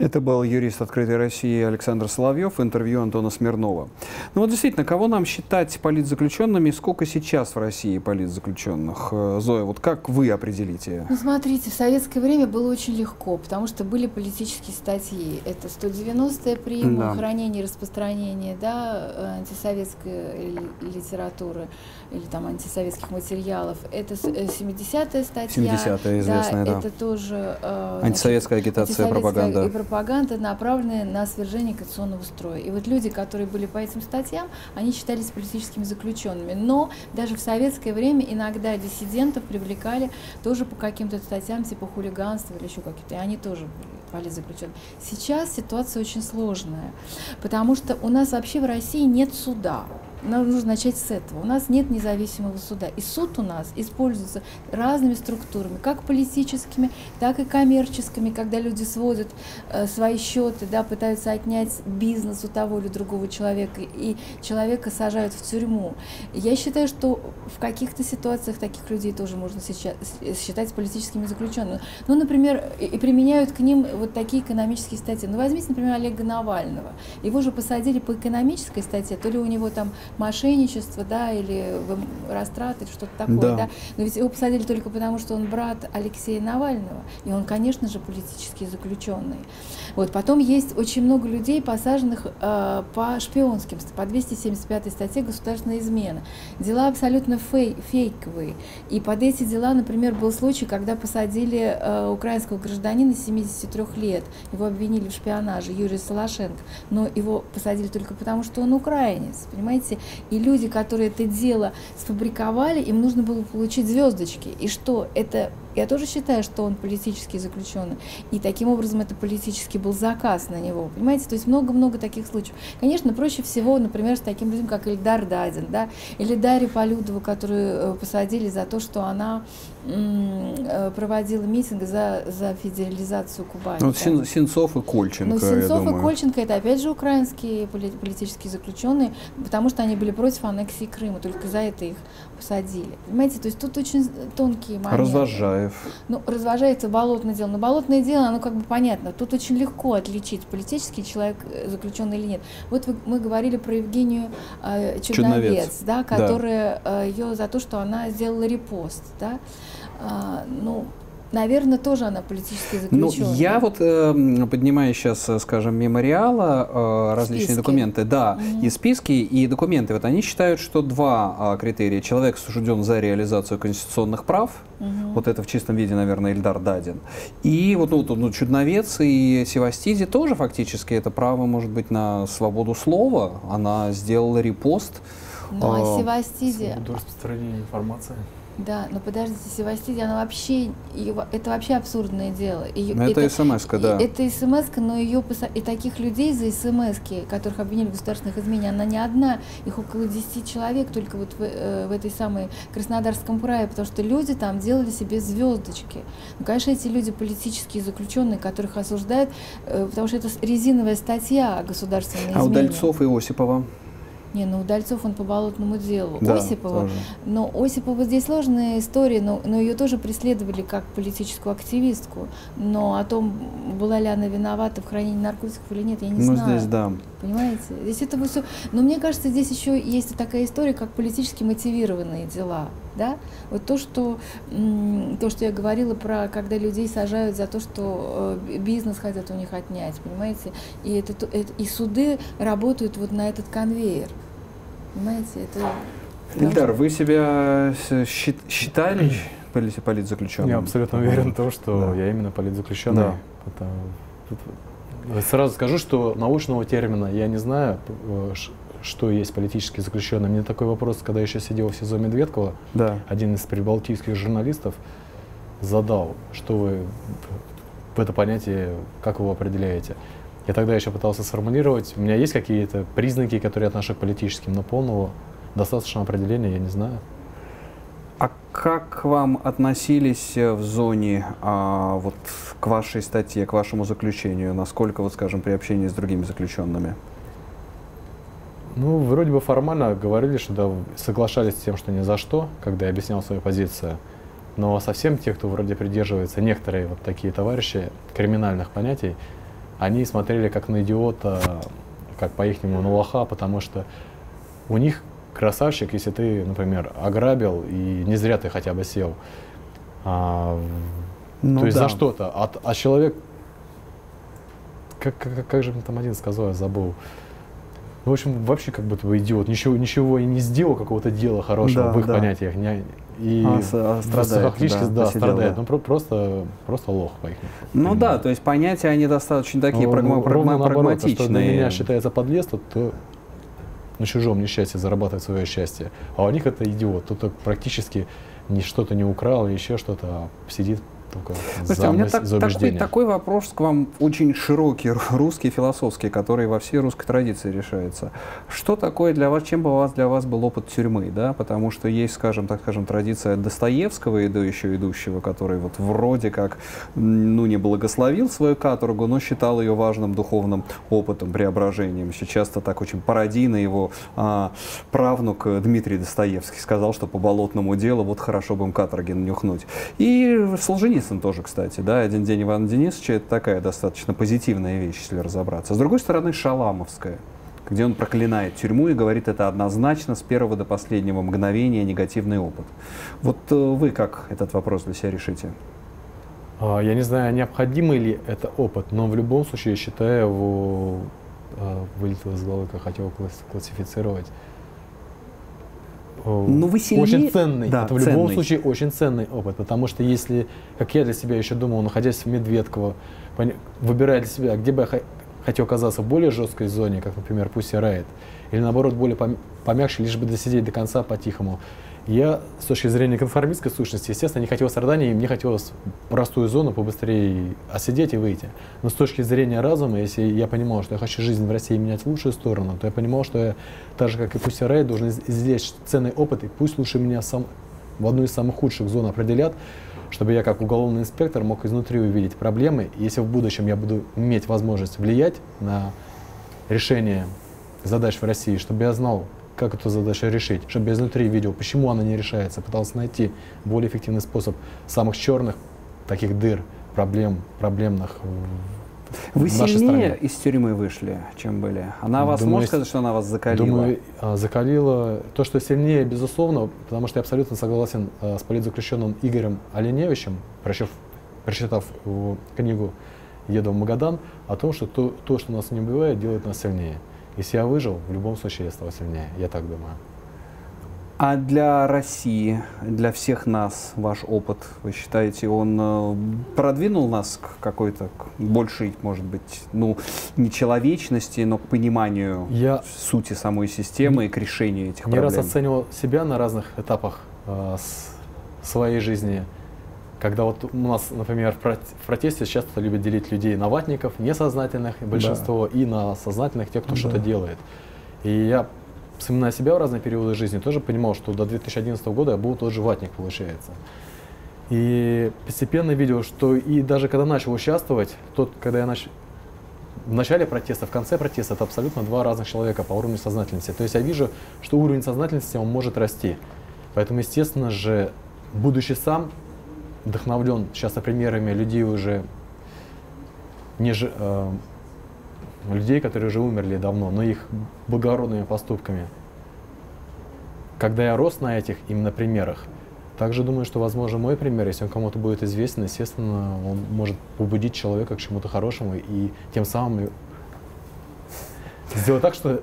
Это был юрист «Открытой России» Александр Соловьев, интервью Антона Смирнова. Ну вот действительно, кого нам считать политзаключенными, сколько сейчас в России политзаключенных? Э, Зоя, вот как вы определите? Ну, смотрите, в советское время было очень легко, потому что были политические статьи. Это 190-я приема, Да. хранение и распространение да, э, антисоветской литературы или там антисоветских материалов. Это с- э, 70-я статья. 70-я известная, да. это тоже... э, значит, Антисоветская агитация, антисоветская пропаганда. И пропаганда, направленная на свержение конституционного строя. И вот люди, которые были по этим статьям, они считались политическими заключенными. Но даже в советское время иногда диссидентов привлекали тоже по каким-то статьям типа хулиганства или еще какие-то, и они тоже были политзаключенными. Сейчас ситуация очень сложная, потому что у нас вообще в России нет суда. Нам нужно начать с этого. У нас нет независимого суда. И суд у нас используется разными структурами, как политическими, так и коммерческими, когда люди сводят э, свои счеты, да, пытаются отнять бизнес у того или другого человека, и человека сажают в тюрьму. Я считаю, что в каких-то ситуациях таких людей тоже можно сейчас считать политическими заключенными. Ну, например, и, применяют к ним вот такие экономические статьи. Ну, возьмите, например, Олега Навального. Его же посадили по экономической статье, то ли у него там мошенничество, да, или или что-то такое, Да. да. Но ведь его посадили только потому, что он брат Алексея Навального, и он, конечно же, политически заключенный. Вот. Потом есть очень много людей, посаженных э, по шпионским, по 275 статье «Государственная измена». Дела абсолютно фей- фейковые. И под эти дела, например, был случай, когда посадили э, украинского гражданина 73 лет. Его обвинили в шпионаже, Юрия Солошенко. Но его посадили только потому, что он украинец, понимаете? И люди, которые это дело сфабриковали, им нужно было получить звездочки. И что? Это я тоже считаю, что он политически заключенный. И таким образом это политически был заказ на него. Понимаете? То есть много-много таких случаев. Конечно, проще всего, например, с таким людям, как Ильдар Дадин, да, или Дарья Полюдова, которую э, посадили за то, что она проводила митинг за, за федерализацию Кубани. Ну, да. Сен- Сенцов и Кольченко, я Сенцов и. Кольченко это опять же украинские поли- политические заключенные, потому что они были против аннексии Крыма, только за это их посадили. Понимаете, то есть тут очень тонкие моменты. Развожаев. Ну, развожается болотное дело. Но болотное дело, оно как бы понятно. Тут очень легко отличить, политический человек э, заключенный или нет. Вот вы- мы говорили про Евгению э, Чудновец, Чудновец. да, Да. которая э, ее за то, что она сделала репост, да. А, ну, наверное, тоже она политически Ну, заключенная. я вот э, поднимаю сейчас, э, скажем, мемориала, э, различные Списки. документы, да, Мгм. и списки, и документы. Вот они считают, что два а, критерия. Человек осужден за реализацию конституционных прав, Мгм. вот это в чистом виде, наверное, Эльдар Дадин. И вот ну, ну, Чудновец и Севастиди тоже фактически это право, может быть, на свободу слова. Она сделала репост. Ну, а а, Севастиди, Свободу распространения информации. Да, но подождите, Севастиди, она вообще, её- это вообще абсурдное дело. Её- Ну, это смс-ка, да. и- Это смс но ее и таких людей за смс которых обвинили в государственных изменениях, она не одна, их около 10 человек только вот в, э, в этой самой Краснодарском крае, потому что люди там делали себе звездочки. Ну, конечно, эти люди политические заключенные, которых осуждают, э, потому что это резиновая статья о государственной А измене. Удальцов и Осипова. Не, ну Удальцов он по болотному делу. Да, Осипова, тоже. но Осипова здесь сложная история, но, но ее тоже преследовали как политическую активистку. Но о том, была ли она виновата в хранении наркотиков или нет, я не Ну, знаю. здесь, да. Понимаете? Здесь это все. Но мне кажется, здесь еще есть такая история, как политически мотивированные дела. Да? Вот то, что, то, что я говорила про, когда людей сажают за то, что э, бизнес хотят у них отнять, понимаете? И, это, то- это- и суды работают вот на этот конвейер. Понимаете? Это Ильдар, вы себя считали поли- политзаключенным? Я абсолютно уверен в том, что Да. я именно политзаключенный. Да. Это- Сразу скажу, что научного термина я не знаю, э, что есть политический заключенный. Мне такой вопрос, когда я еще сидел в СИЗО Медведкова, Да. один из прибалтийских журналистов задал, что вы в это понятие, как вы его определяете. Я тогда еще пытался сформулировать, у меня есть какие-то признаки, которые я отношу к политическим, но полного достаточного определения я не знаю. А как к вам относились э, в зоне а, вот к вашей статье, к вашему заключению? Насколько, вот, скажем, при общении с другими заключенными? Ну, вроде бы формально говорили, что да, соглашались с тем, что ни за что, когда я объяснял свою позицию. Но совсем те, кто вроде придерживается, некоторые вот такие товарищи, криминальных понятий, они смотрели как на идиота, как по-ихнему на лоха, потому что у них красавчик, если ты, например, ограбил и не зря ты хотя бы сел. А, ну, то есть да. за что-то. А, а человек, как, как, как же мне там один сказал, я забыл. Ну, в общем, вообще как будто бы идиот. Ничего, ничего и не сделал какого-то дела хорошего да, в их да. понятиях. Не, и а, а страдает, да, да страдает. Ну, про, просто, просто лох по их. Ну понимаю. да, то есть понятия они достаточно такие ну, прагма- прагма- прагматичные. Наоборот, что для меня считается подлец, то, то на чужом несчастье зарабатывать свое счастье. А у них это идиот. Тут практически ни что-то не украл, еще что-то, а сидит только Слушайте, за, у меня так, такой, такой вопрос к вам очень широкий, русский, философский, который во всей русской традиции решается. Что такое для вас, чем бы у вас, для вас был опыт тюрьмы? Да? Потому что есть, скажем так, скажем, традиция Достоевского, и еще идущего, который вот вроде как, ну, не благословил свою каторгу, но считал ее важным духовным опытом, преображением. Еще часто так очень пародийно его а, правнук Дмитрий Достоевский сказал, что по болотному делу вот хорошо бы им каторги нюхнуть. И Солженицын Денисом тоже, кстати, да, «Один день Ивана Денисовича» — это такая достаточно позитивная вещь, если разобраться. С другой стороны, Шаламовская, где он проклинает тюрьму и говорит, это однозначно с первого до последнего мгновения негативный опыт. Вот э, вы как этот вопрос для себя решите? А, я не знаю, необходимый ли это опыт, но в любом случае я считаю его, а, вылетел из головы, как хотел классифицировать, ну, вы сильнее... очень ценный. Да, это в ценный. любом случае очень ценный опыт, потому что если, как я для себя еще думал, находясь в Медведково, выбирая для себя, где бы я хотел оказаться в более жесткой зоне, как, например, Pussy Riot, или наоборот более помягче, лишь бы досидеть до конца по-тихому, я с точки зрения конформистской сущности, естественно, не хотел страдания, и мне хотелось простую зону побыстрее осидеть и выйти. Но с точки зрения разума, если я понимал, что я хочу жизнь в России менять в лучшую сторону, то я понимал, что я, так же как и пусть Рай, должен извлечь ценный опыт, и пусть лучше меня сам в одну из самых худших зон определят, чтобы я как уголовный инспектор мог изнутри увидеть проблемы. И если в будущем я буду иметь возможность влиять на решение задач в России, чтобы я знал, как эту задачу решить, чтобы изнутри видел, почему она не решается, пытался найти более эффективный способ самых черных таких дыр, проблем, проблемных вы сильнее стране. из тюрьмы вышли, чем были? Она вас, думаю, может сказать, что она вас закалила? Думаю, а, закалила. То, что сильнее, безусловно, потому что я абсолютно согласен а, с политзаключенным Игорем Оленевичем, прочитав, прочитав книгу «Еду в Магадан», о том, что то, то, что нас не убивает, делает нас сильнее. Если я выжил, в любом случае я стал сильнее, я так думаю. А для России, для всех нас ваш опыт, вы считаете, он э, продвинул нас к какой-то к большей, может быть, ну, не человечности, но к пониманию Я сути самой системы и к решению этих не проблем? Не раз оценивал себя на разных этапах э, своей жизни. Когда вот у нас, например, в протесте часто любят делить людей на ватников, несознательных, большинство, да. и на сознательных, тех, кто да. что-то делает. И я, вспоминая себя в разные периоды жизни, тоже понимал, что до 2011 года я был тот же ватник, получается. И постепенно видел, что и даже когда начал участвовать, тот, когда я начал в начале протеста, в конце протеста, это абсолютно два разных человека по уровню сознательности. То есть я вижу, что уровень сознательности он может расти. Поэтому, естественно же, будучи сам вдохновлен часто примерами людей уже не ж, э, людей, которые уже умерли давно, но их благородными поступками. Когда я рос на этих именно примерах, также думаю, что, возможно, мой пример, если он кому-то будет известен, естественно, он может побудить человека к чему-то хорошему и тем самым сделать так, что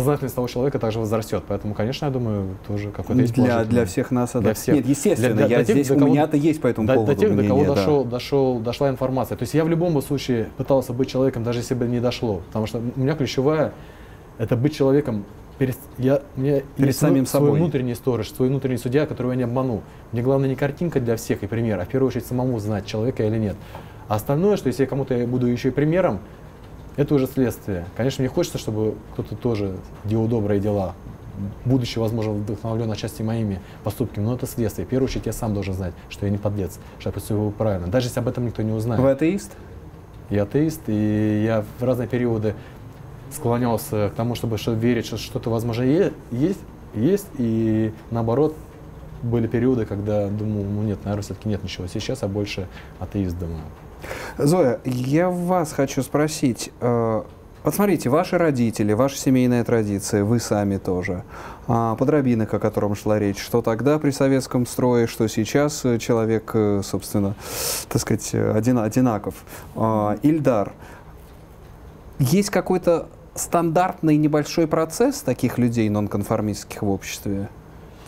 сознательность того человека также возрастет. Поэтому, конечно, я думаю, тоже какой-то есть для, для всех нас это... Для всех. Нет, естественно, для, для, я для тех, здесь, у меня-то есть по этому до, поводу До тех, мнение, до кого да. дошел, дошел, дошла информация. То есть я в любом случае пытался быть человеком, даже если бы не дошло. Потому что у меня ключевая – это быть человеком перед, я, мне перед самим свой, собой. свой внутренний сторож, свой внутренний судья, которого я не обману. Мне главное не картинка для всех и пример, а в первую очередь самому знать, человека или нет. А остальное, что если я кому-то буду еще и примером, это уже следствие. Конечно, мне хочется, чтобы кто-то тоже делал добрые дела, будучи, возможно, вдохновлен отчасти моими поступками, но это следствие. В первую очередь я сам должен знать, что я не подлец, что я поступил правильно, даже если об этом никто не узнает. Вы атеист? Я атеист, и я в разные периоды склонялся к тому, чтобы верить, что что-то, возможно, есть, есть, и наоборот, были периоды, когда думал, ну нет, наверное, все-таки нет ничего. Сейчас я больше атеист думаю. Зоя, я вас хочу спросить. Э, вот смотрите, ваши родители, ваша семейная традиция, вы сами тоже, а, подробинок, о котором шла речь, что тогда при советском строе, что сейчас человек, э, собственно, так сказать, один, одинаков. А, Ильдар, есть какой-то стандартный небольшой процесс таких людей нонконформистских в обществе?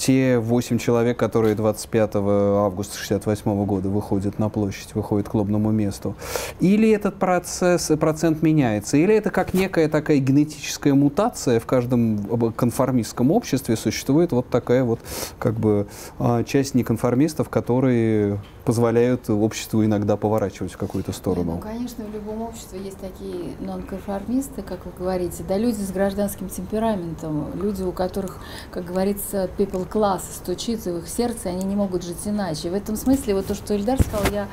Те 8 человек, которые 25 августа 68 года выходят на площадь, выходят к лобному месту. Или этот процесс, процент меняется, или это как некая такая генетическая мутация в каждом конформистском обществе существует вот такая вот как бы а, часть неконформистов, которые позволяют обществу иногда поворачивать в какую-то сторону. Ну, конечно, в любом обществе есть такие нонконформисты, как вы говорите, да, люди с гражданским темпераментом, люди, у которых, как говорится, people класс стучится в их сердце, они не могут жить иначе. В этом смысле вот то, что Ильдар сказал, я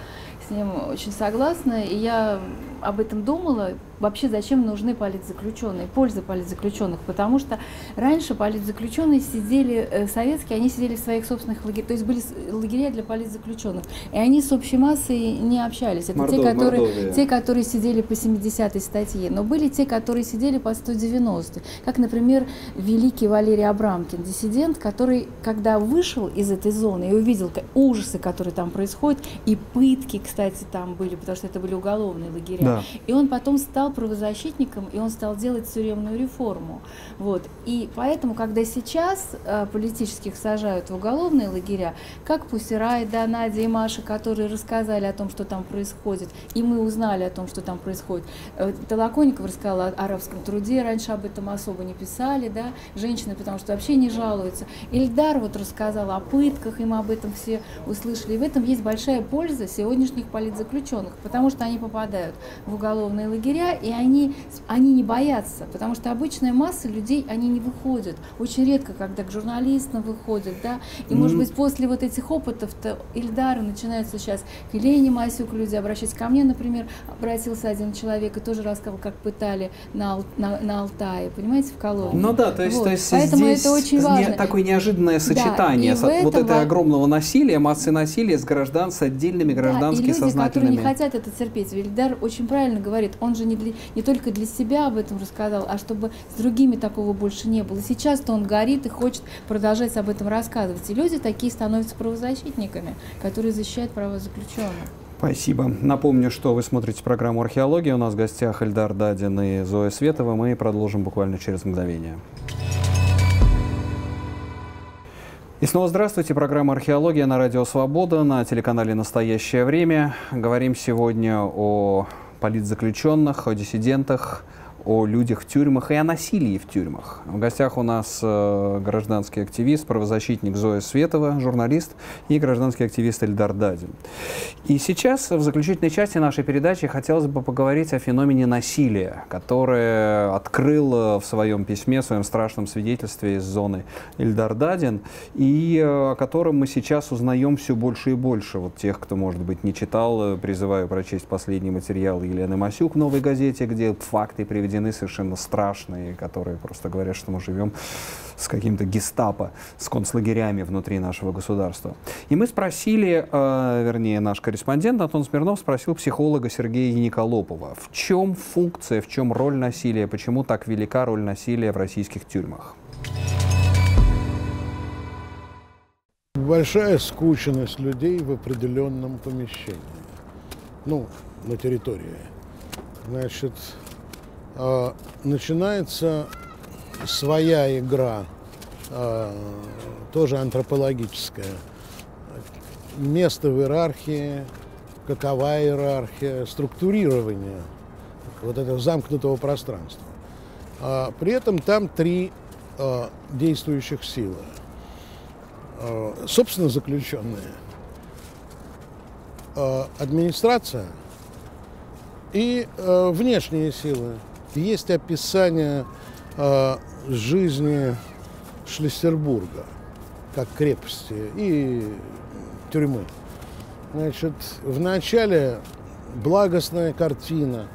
с ним очень согласна, и я об этом думала, вообще зачем нужны политзаключенные, польза политзаключенных, потому что раньше политзаключенные сидели, э, советские, они сидели в своих собственных лагерях, то есть были лагеря для политзаключенных, и они с общей массой не общались. Это Мордов, те, которые, те, которые сидели по 70-й статье, но были те, которые сидели по 190 как, например, великий Валерий Абрамкин, диссидент, который, когда вышел из этой зоны и увидел ужасы, которые там происходят, и пытки, кстати, там были, потому что это были уголовные лагеря, да. и он потом стал правозащитником, и он стал делать тюремную реформу. Вот. И поэтому, когда сейчас э, политических сажают в уголовные лагеря, как Пусирай, да, Надя и Маша, которые рассказали о том, что там происходит, и мы узнали о том, что там происходит. Э, Толоконников рассказал о арабском труде, раньше об этом особо не писали, да, женщины, потому что вообще не жалуются. Ильдар вот рассказал о пытках, и мы об этом все услышали. И в этом есть большая польза сегодняшних политзаключенных, потому что они попадают в уголовные лагеря, и они, они не боятся, потому что обычная масса людей, они не выходят. Очень редко, когда к журналистам выходят, да, и, может быть, после вот этих опытов-то Ильдара начинаются сейчас к Елене Масюк люди обращаться. Ко мне, например, обратился один человек и тоже рассказал, как пытали на, на, на Алтае, понимаете, в колонии. Ну да, то есть, вот. то есть Поэтому здесь это очень важно. Не, такое неожиданное сочетание да, вот этого огромного насилия, массы насилия с граждан, с отдельными гражданскими да, и люди, сознательными. которые не хотят это терпеть. Ильдар очень правильно говорит, он же не для, не только для себя об этом рассказал, а чтобы с другими такого больше не было. Сейчас-то он горит и хочет продолжать об этом рассказывать. И люди такие становятся правозащитниками, которые защищают права заключенных. Спасибо. Напомню, что вы смотрите программу «Археология». У нас в гостях Эльдар Дадин и Зоя Светова. Мы продолжим буквально через мгновение. И снова здравствуйте. Программа «Археология» на Радио Свобода на телеканале «Настоящее время». Говорим сегодня о политзаключенных, о диссидентах, о людях в тюрьмах и о насилии в тюрьмах. В гостях у нас э, гражданский активист, правозащитник Зоя Светова, журналист и гражданский активист Эльдар Дадин. И сейчас, в заключительной части нашей передачи, хотелось бы поговорить о феномене насилия, которое открыл в своем письме, в своем страшном свидетельстве из зоны Эльдар Дадин, и э, о котором мы сейчас узнаем все больше и больше. Вот тех, кто, может быть, не читал, э, призываю прочесть последний материал Елены Масюк в «Новой газете», где факты приведены приведены совершенно страшные, которые просто говорят, что мы живем с каким-то гестапо, с концлагерями внутри нашего государства. И мы спросили, э, вернее, наш корреспондент Антон Смирнов спросил психолога Сергея Николопова, в чем функция, в чем роль насилия, почему так велика роль насилия в российских тюрьмах? Большая скученность людей в определенном помещении, ну, на территории. Значит, Э, начинается своя игра, э, тоже антропологическая. Место в иерархии, какова иерархия, структурирование вот этого замкнутого пространства. А при этом там три действующих силы. Собственно, заключенные, администрация и внешние силы, есть описание э, жизни Шлиссербурга как крепости и тюрьмы. Значит, в начале благостная картина,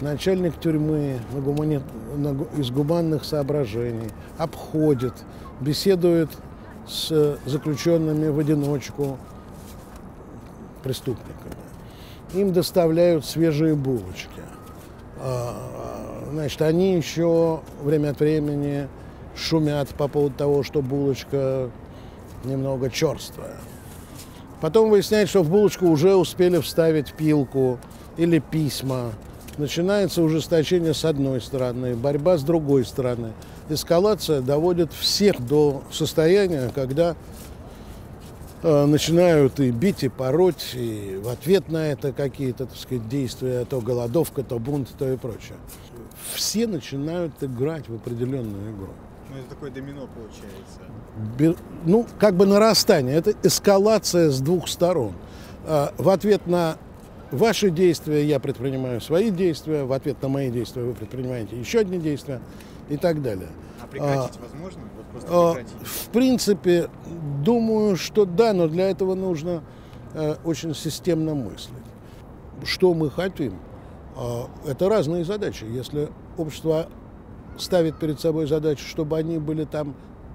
начальник тюрьмы на гумани... на... из гуманных соображений обходит, беседует с заключенными в одиночку преступниками. им доставляют свежие булочки. Значит, они еще время от времени шумят по поводу того, что булочка немного черствая. Потом выясняется, что в булочку уже успели вставить пилку или письма. Начинается ужесточение с одной стороны, борьба с другой стороны. Эскалация доводит всех до состояния, когда э, начинают и бить, и пороть, и в ответ на это какие-то, так сказать, действия, то голодовка, то бунт, то и прочее. Все начинают играть в определенную игру. Ну, это такое домино получается. Бе- ну, как бы нарастание. Это эскалация с двух сторон. А, В ответ на ваши действия я предпринимаю свои действия, в ответ на мои действия вы предпринимаете еще одни действия и так далее. А прекратить возможно? Вот просто А, прекратить. В принципе, думаю, что да, но для этого нужно э, очень системно мыслить. Что мы хотим? А, Это разные задачи. Если общество ставит перед собой задачу, чтобы они были там,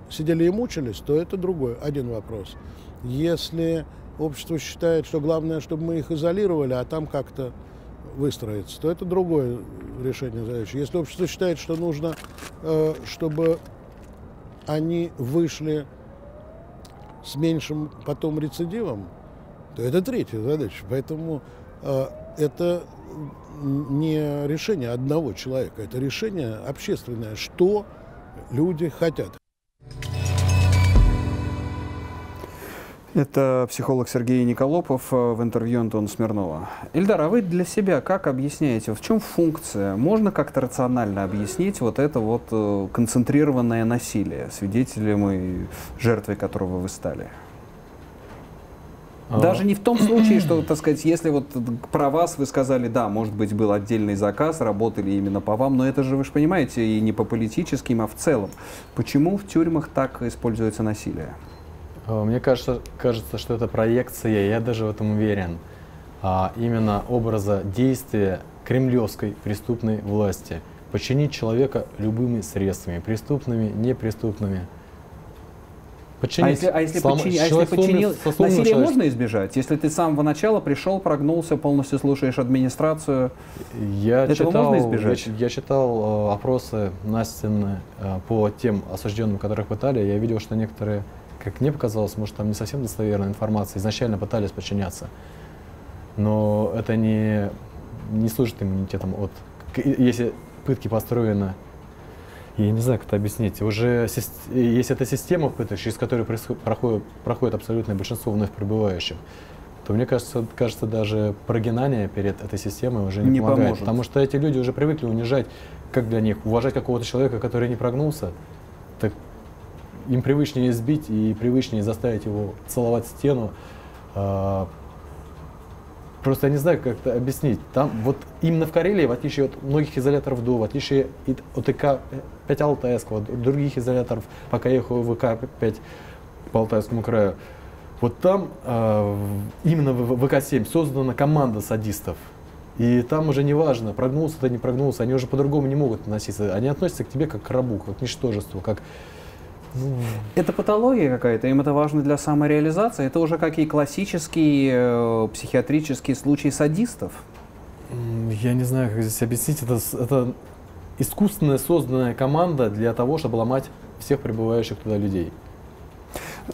сидели и мучились, то это другой, один вопрос. Если общество считает, что главное, чтобы мы их изолировали, а там как-то выстроиться, то это другое решение задачи. Если общество считает, что нужно, э, чтобы они вышли с меньшим потом рецидивом, то это третья задача. Поэтому э, это не решение одного человека, это решение общественное, что люди хотят. Это психолог Сергей Николопов э, в интервью Антона Смирнова. Ильдар, а вы для себя как объясняете, в чем функция? Можно как-то рационально объяснить вот это вот э, концентрированное насилие, свидетелем и жертвой которого вы стали? А, Даже не в том случае, что, [clears throat] так сказать, если вот про вас вы сказали, да, может быть, был отдельный заказ, работали именно по вам, но это же, вы же понимаете, и не по политическим, а в целом. Почему в тюрьмах так используется насилие? А, Мне кажется, кажется, что это проекция, я даже в этом уверен, а, именно образа действия кремлевской преступной власти. Подчинить человека любыми средствами, преступными, непреступными. А если, а если, Слом- подчини- а если подчинил, насилие можно избежать? Если ты с самого начала пришел, прогнулся, полностью слушаешь администрацию, Я Этого читал, можно избежать? Я, я читал э, опросы Настины э, по тем осужденным, которых пытали. Я видел, что некоторые, как мне показалось, может, там не совсем достоверная информация, изначально пытались подчиняться. Но это не, не служит иммунитетом от... Если пытки построены я не знаю, как это объяснить. Уже если это система пыток, через которую проходит, проходит абсолютное большинство вновь прибывающих, то мне кажется, кажется, даже прогинание перед этой системой уже не, Не помогает. поможет. Потому что эти люди уже привыкли унижать, как для них, уважать какого-то человека, который не прогнулся, так им привычнее избить и привычнее заставить его целовать стену. А, Просто я не знаю, как это объяснить. Там вот именно в Карелии, в отличие от многих изоляторов ДО, в отличие от ИК 5 Алтайского, от других изоляторов, пока я ехал в ИК 5 по Алтайскому краю, вот там э, в- именно в ВК-7 создана команда садистов. И там уже не важно, прогнулся ты, не прогнулся, они уже по-другому не могут относиться. Они относятся к тебе как к рабу, как к ничтожеству, как... это патология какая-то, им это важно для самореализации. Это уже как и классический э, психиатрический случай садистов. Я не знаю, как здесь объяснить. Это, это искусственная созданная команда для того, чтобы ломать всех прибывающих туда людей.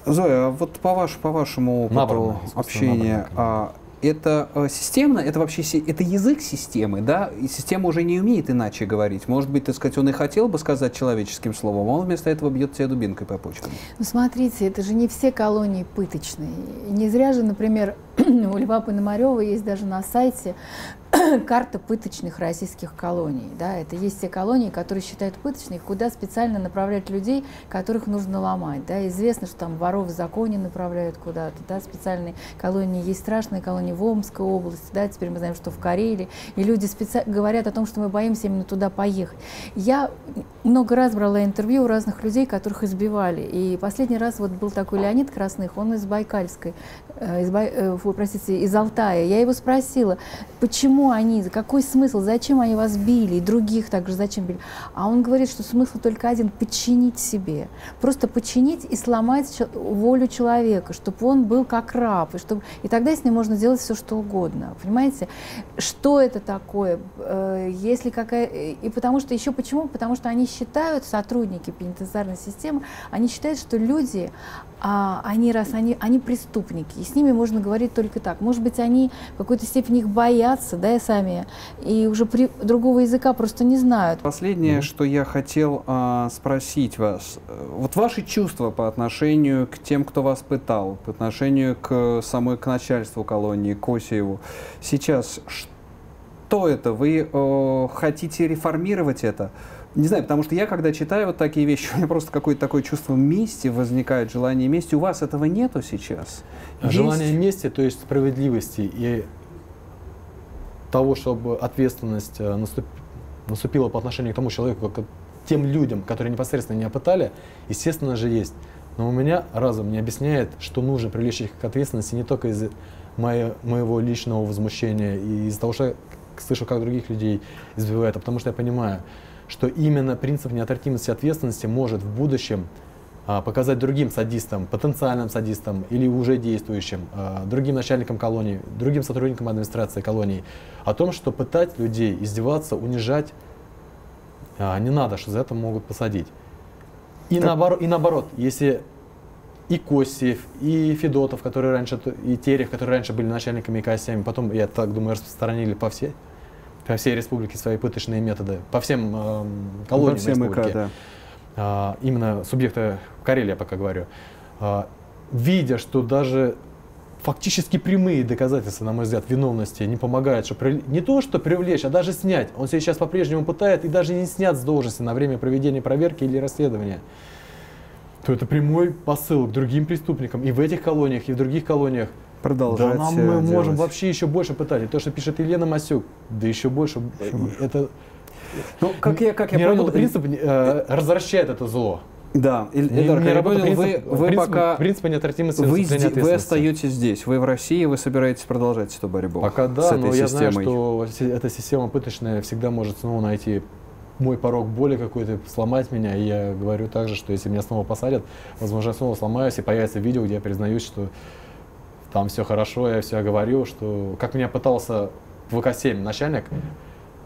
Зоя, а вот по, ваш, по вашему опыту искусственно общения, а, это э, системно, это вообще это язык системы, да? И система уже не умеет иначе говорить. Может быть, так сказать, он и хотел бы сказать человеческим словом, а он вместо этого бьет тебя дубинкой по почкам. Ну, смотрите, это же не все колонии пыточные. Не зря же, например, [clears throat] у Льва Пономарева есть даже на сайте [clears throat] карта пыточных российских колоний. Да? Это есть те колонии, которые считают пыточными, куда специально направлять людей, которых нужно ломать. Да? Известно, что там воров в законе направляют куда-то. Да? Специальные колонии, есть страшные колонии в Омской области. Да? Теперь мы знаем, что в Карелии. И люди специ... говорят о том, что мы боимся именно туда поехать. Я много раз брала интервью у разных людей, которых избивали. И последний раз вот был такой Леонид Красных, он из Байкальской, э, из, Бай- э, простите, из Алтая. Я его спросила, почему они, какой смысл, зачем они вас били, и других также зачем били. А он говорит, что смысл только один – подчинить себе. Просто подчинить и сломать волю человека, чтобы он был как раб. И, чтобы... и тогда с ним можно делать все, что угодно. Понимаете? Что это такое? Э, если какая... И потому что еще почему? Потому что они считают, сотрудники пенитенциарной системы, они считают, что люди, а они раз они, они преступники, и с ними можно говорить только так. Может быть, они в какой-то степени их боятся, да, и сами, и уже при, другого языка просто не знают. Последнее, mm-hmm. что я хотел а, спросить вас, вот ваши чувства по отношению к тем, кто вас пытал, по отношению к самой к начальству колонии, к Осиеву, сейчас что это? Вы э, хотите реформировать это? Не знаю, потому что я, когда читаю вот такие вещи, [laughs] у меня просто какое-то такое чувство мести возникает, желание мести. У вас этого нету сейчас? Желание есть? мести, то есть справедливости и того, чтобы ответственность э, наступ, наступила по отношению к тому человеку, как тем людям, которые непосредственно меня пытали, естественно же есть. Но у меня разум не объясняет, что нужно привлечь их к ответственности не только из моего, моего личного возмущения и из-за того, что я слышу, как других людей избивают, а потому что я понимаю, что именно принцип неотвратимости ответственности может в будущем а, показать другим садистам, потенциальным садистам или уже действующим, а, другим начальникам колонии, другим сотрудникам администрации колонии о том, что пытать людей, издеваться, унижать а, не надо, что за это могут посадить. И, так... наоборот, и наоборот, если и Косиев, и Федотов, которые раньше, и Терев, которые раньше были начальниками ИКСМ, потом, я так думаю, распространили по всей по всей республике свои пыточные методы, по всем э, колониям по всем республики. ИК, да. а, именно субъекта Карелия, пока говорю. А, видя, что даже фактически прямые доказательства, на мой взгляд, виновности не помогают, что не то, что привлечь, а даже снять. Он сейчас по-прежнему пытает и даже не снят с должности на время проведения проверки или расследования то это прямой посыл к другим преступникам и в этих колониях, и в других колониях продолжать. Да, нам мы делать. можем вообще еще больше пытать. И то, что пишет Елена Масюк, да еще больше. Почему? Это ну, как я, как я понял, принцип э, развращает это зло. Да, Эльдар, я понял, принцип, вы, вы принцип, пока... Принципа неотвратимости вы, вы остаетесь здесь, вы в России, вы собираетесь продолжать эту борьбу Пока да, с этой но системой. я знаю, что эта система пыточная всегда может снова найти мой порог боли какой-то, сломать меня. И я говорю также, что если меня снова посадят, возможно, я снова сломаюсь, и появится видео, где я признаюсь, что там все хорошо, я все говорю, что как меня пытался в ВК-7 начальник,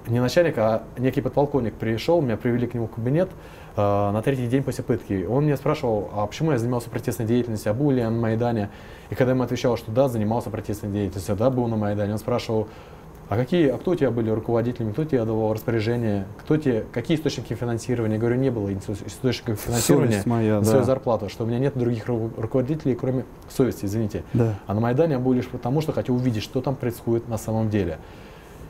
не начальник, а некий подполковник пришел, меня привели к нему в кабинет э, на третий день после пытки. Он меня спрашивал, а почему я занимался протестной деятельностью, а был ли я на Майдане. И когда я ему отвечал, что да, занимался протестной деятельностью, да, был на Майдане, он спрашивал, а какие, а кто у тебя были руководителями, кто тебе давал распоряжение, кто тебе, какие источники финансирования? Я говорю, не было источников финансирования Совесть моя, на свою зарплату, что у меня нет других руководителей, кроме совести, извините. Да. А на Майдане я был лишь потому, что хотел увидеть, что там происходит на самом деле.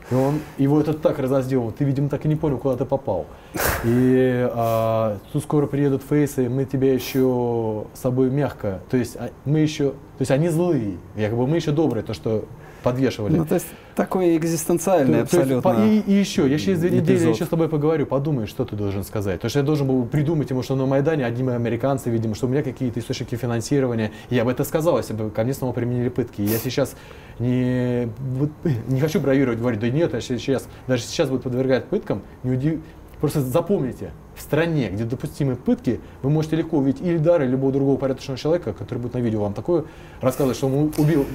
И он, его это так разозлило, ты, видимо, так и не понял, куда ты попал. [laughs] И а, тут скоро приедут фейсы, мы тебя еще с собой мягко, то есть а, мы еще, то есть они злые, якобы мы еще добрые, то, что подвешивали. Ну, то есть такое экзистенциальное то, абсолютно. То есть, и, и еще, я через две недели еще с тобой поговорю, подумай, что ты должен сказать. То есть я должен был придумать ему, что на Майдане одни американцы, видимо, что у меня какие-то источники финансирования. Я бы это сказал, если бы ко мне снова применили пытки. Я сейчас не, [laughs] не хочу бравировать, говорить, да нет, я сейчас, даже сейчас будут подвергать пыткам, не удив... Просто запомните, стране, где допустимы пытки, вы можете легко увидеть Ильдара или любого другого порядочного человека, который будет на видео вам такое рассказывать, что он убил,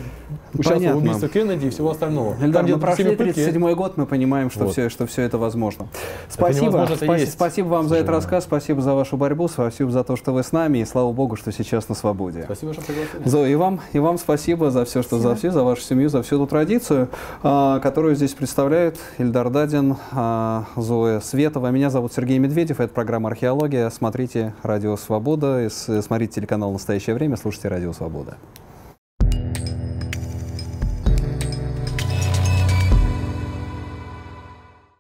участвовал в убийстве Кеннеди и всего остального. Ильдар, Там, мы прошли 37 год, мы понимаем, что, вот. все, что все это возможно. Спасибо, это спа- спасибо вам за этот рассказ, спасибо за вашу борьбу, спасибо за то, что вы с нами, и слава богу, что сейчас на свободе. Спасибо, что пригласили. Зоя, и вам, и вам спасибо за все, что спасибо. за все, за вашу семью, за всю эту традицию, а, которую здесь представляют Ильдар Дадин, а, Зоя Светова. Меня зовут Сергей Медведев, это программа «Археология». Смотрите «Радио Свобода», смотрите телеканал «Настоящее время», слушайте «Радио Свобода».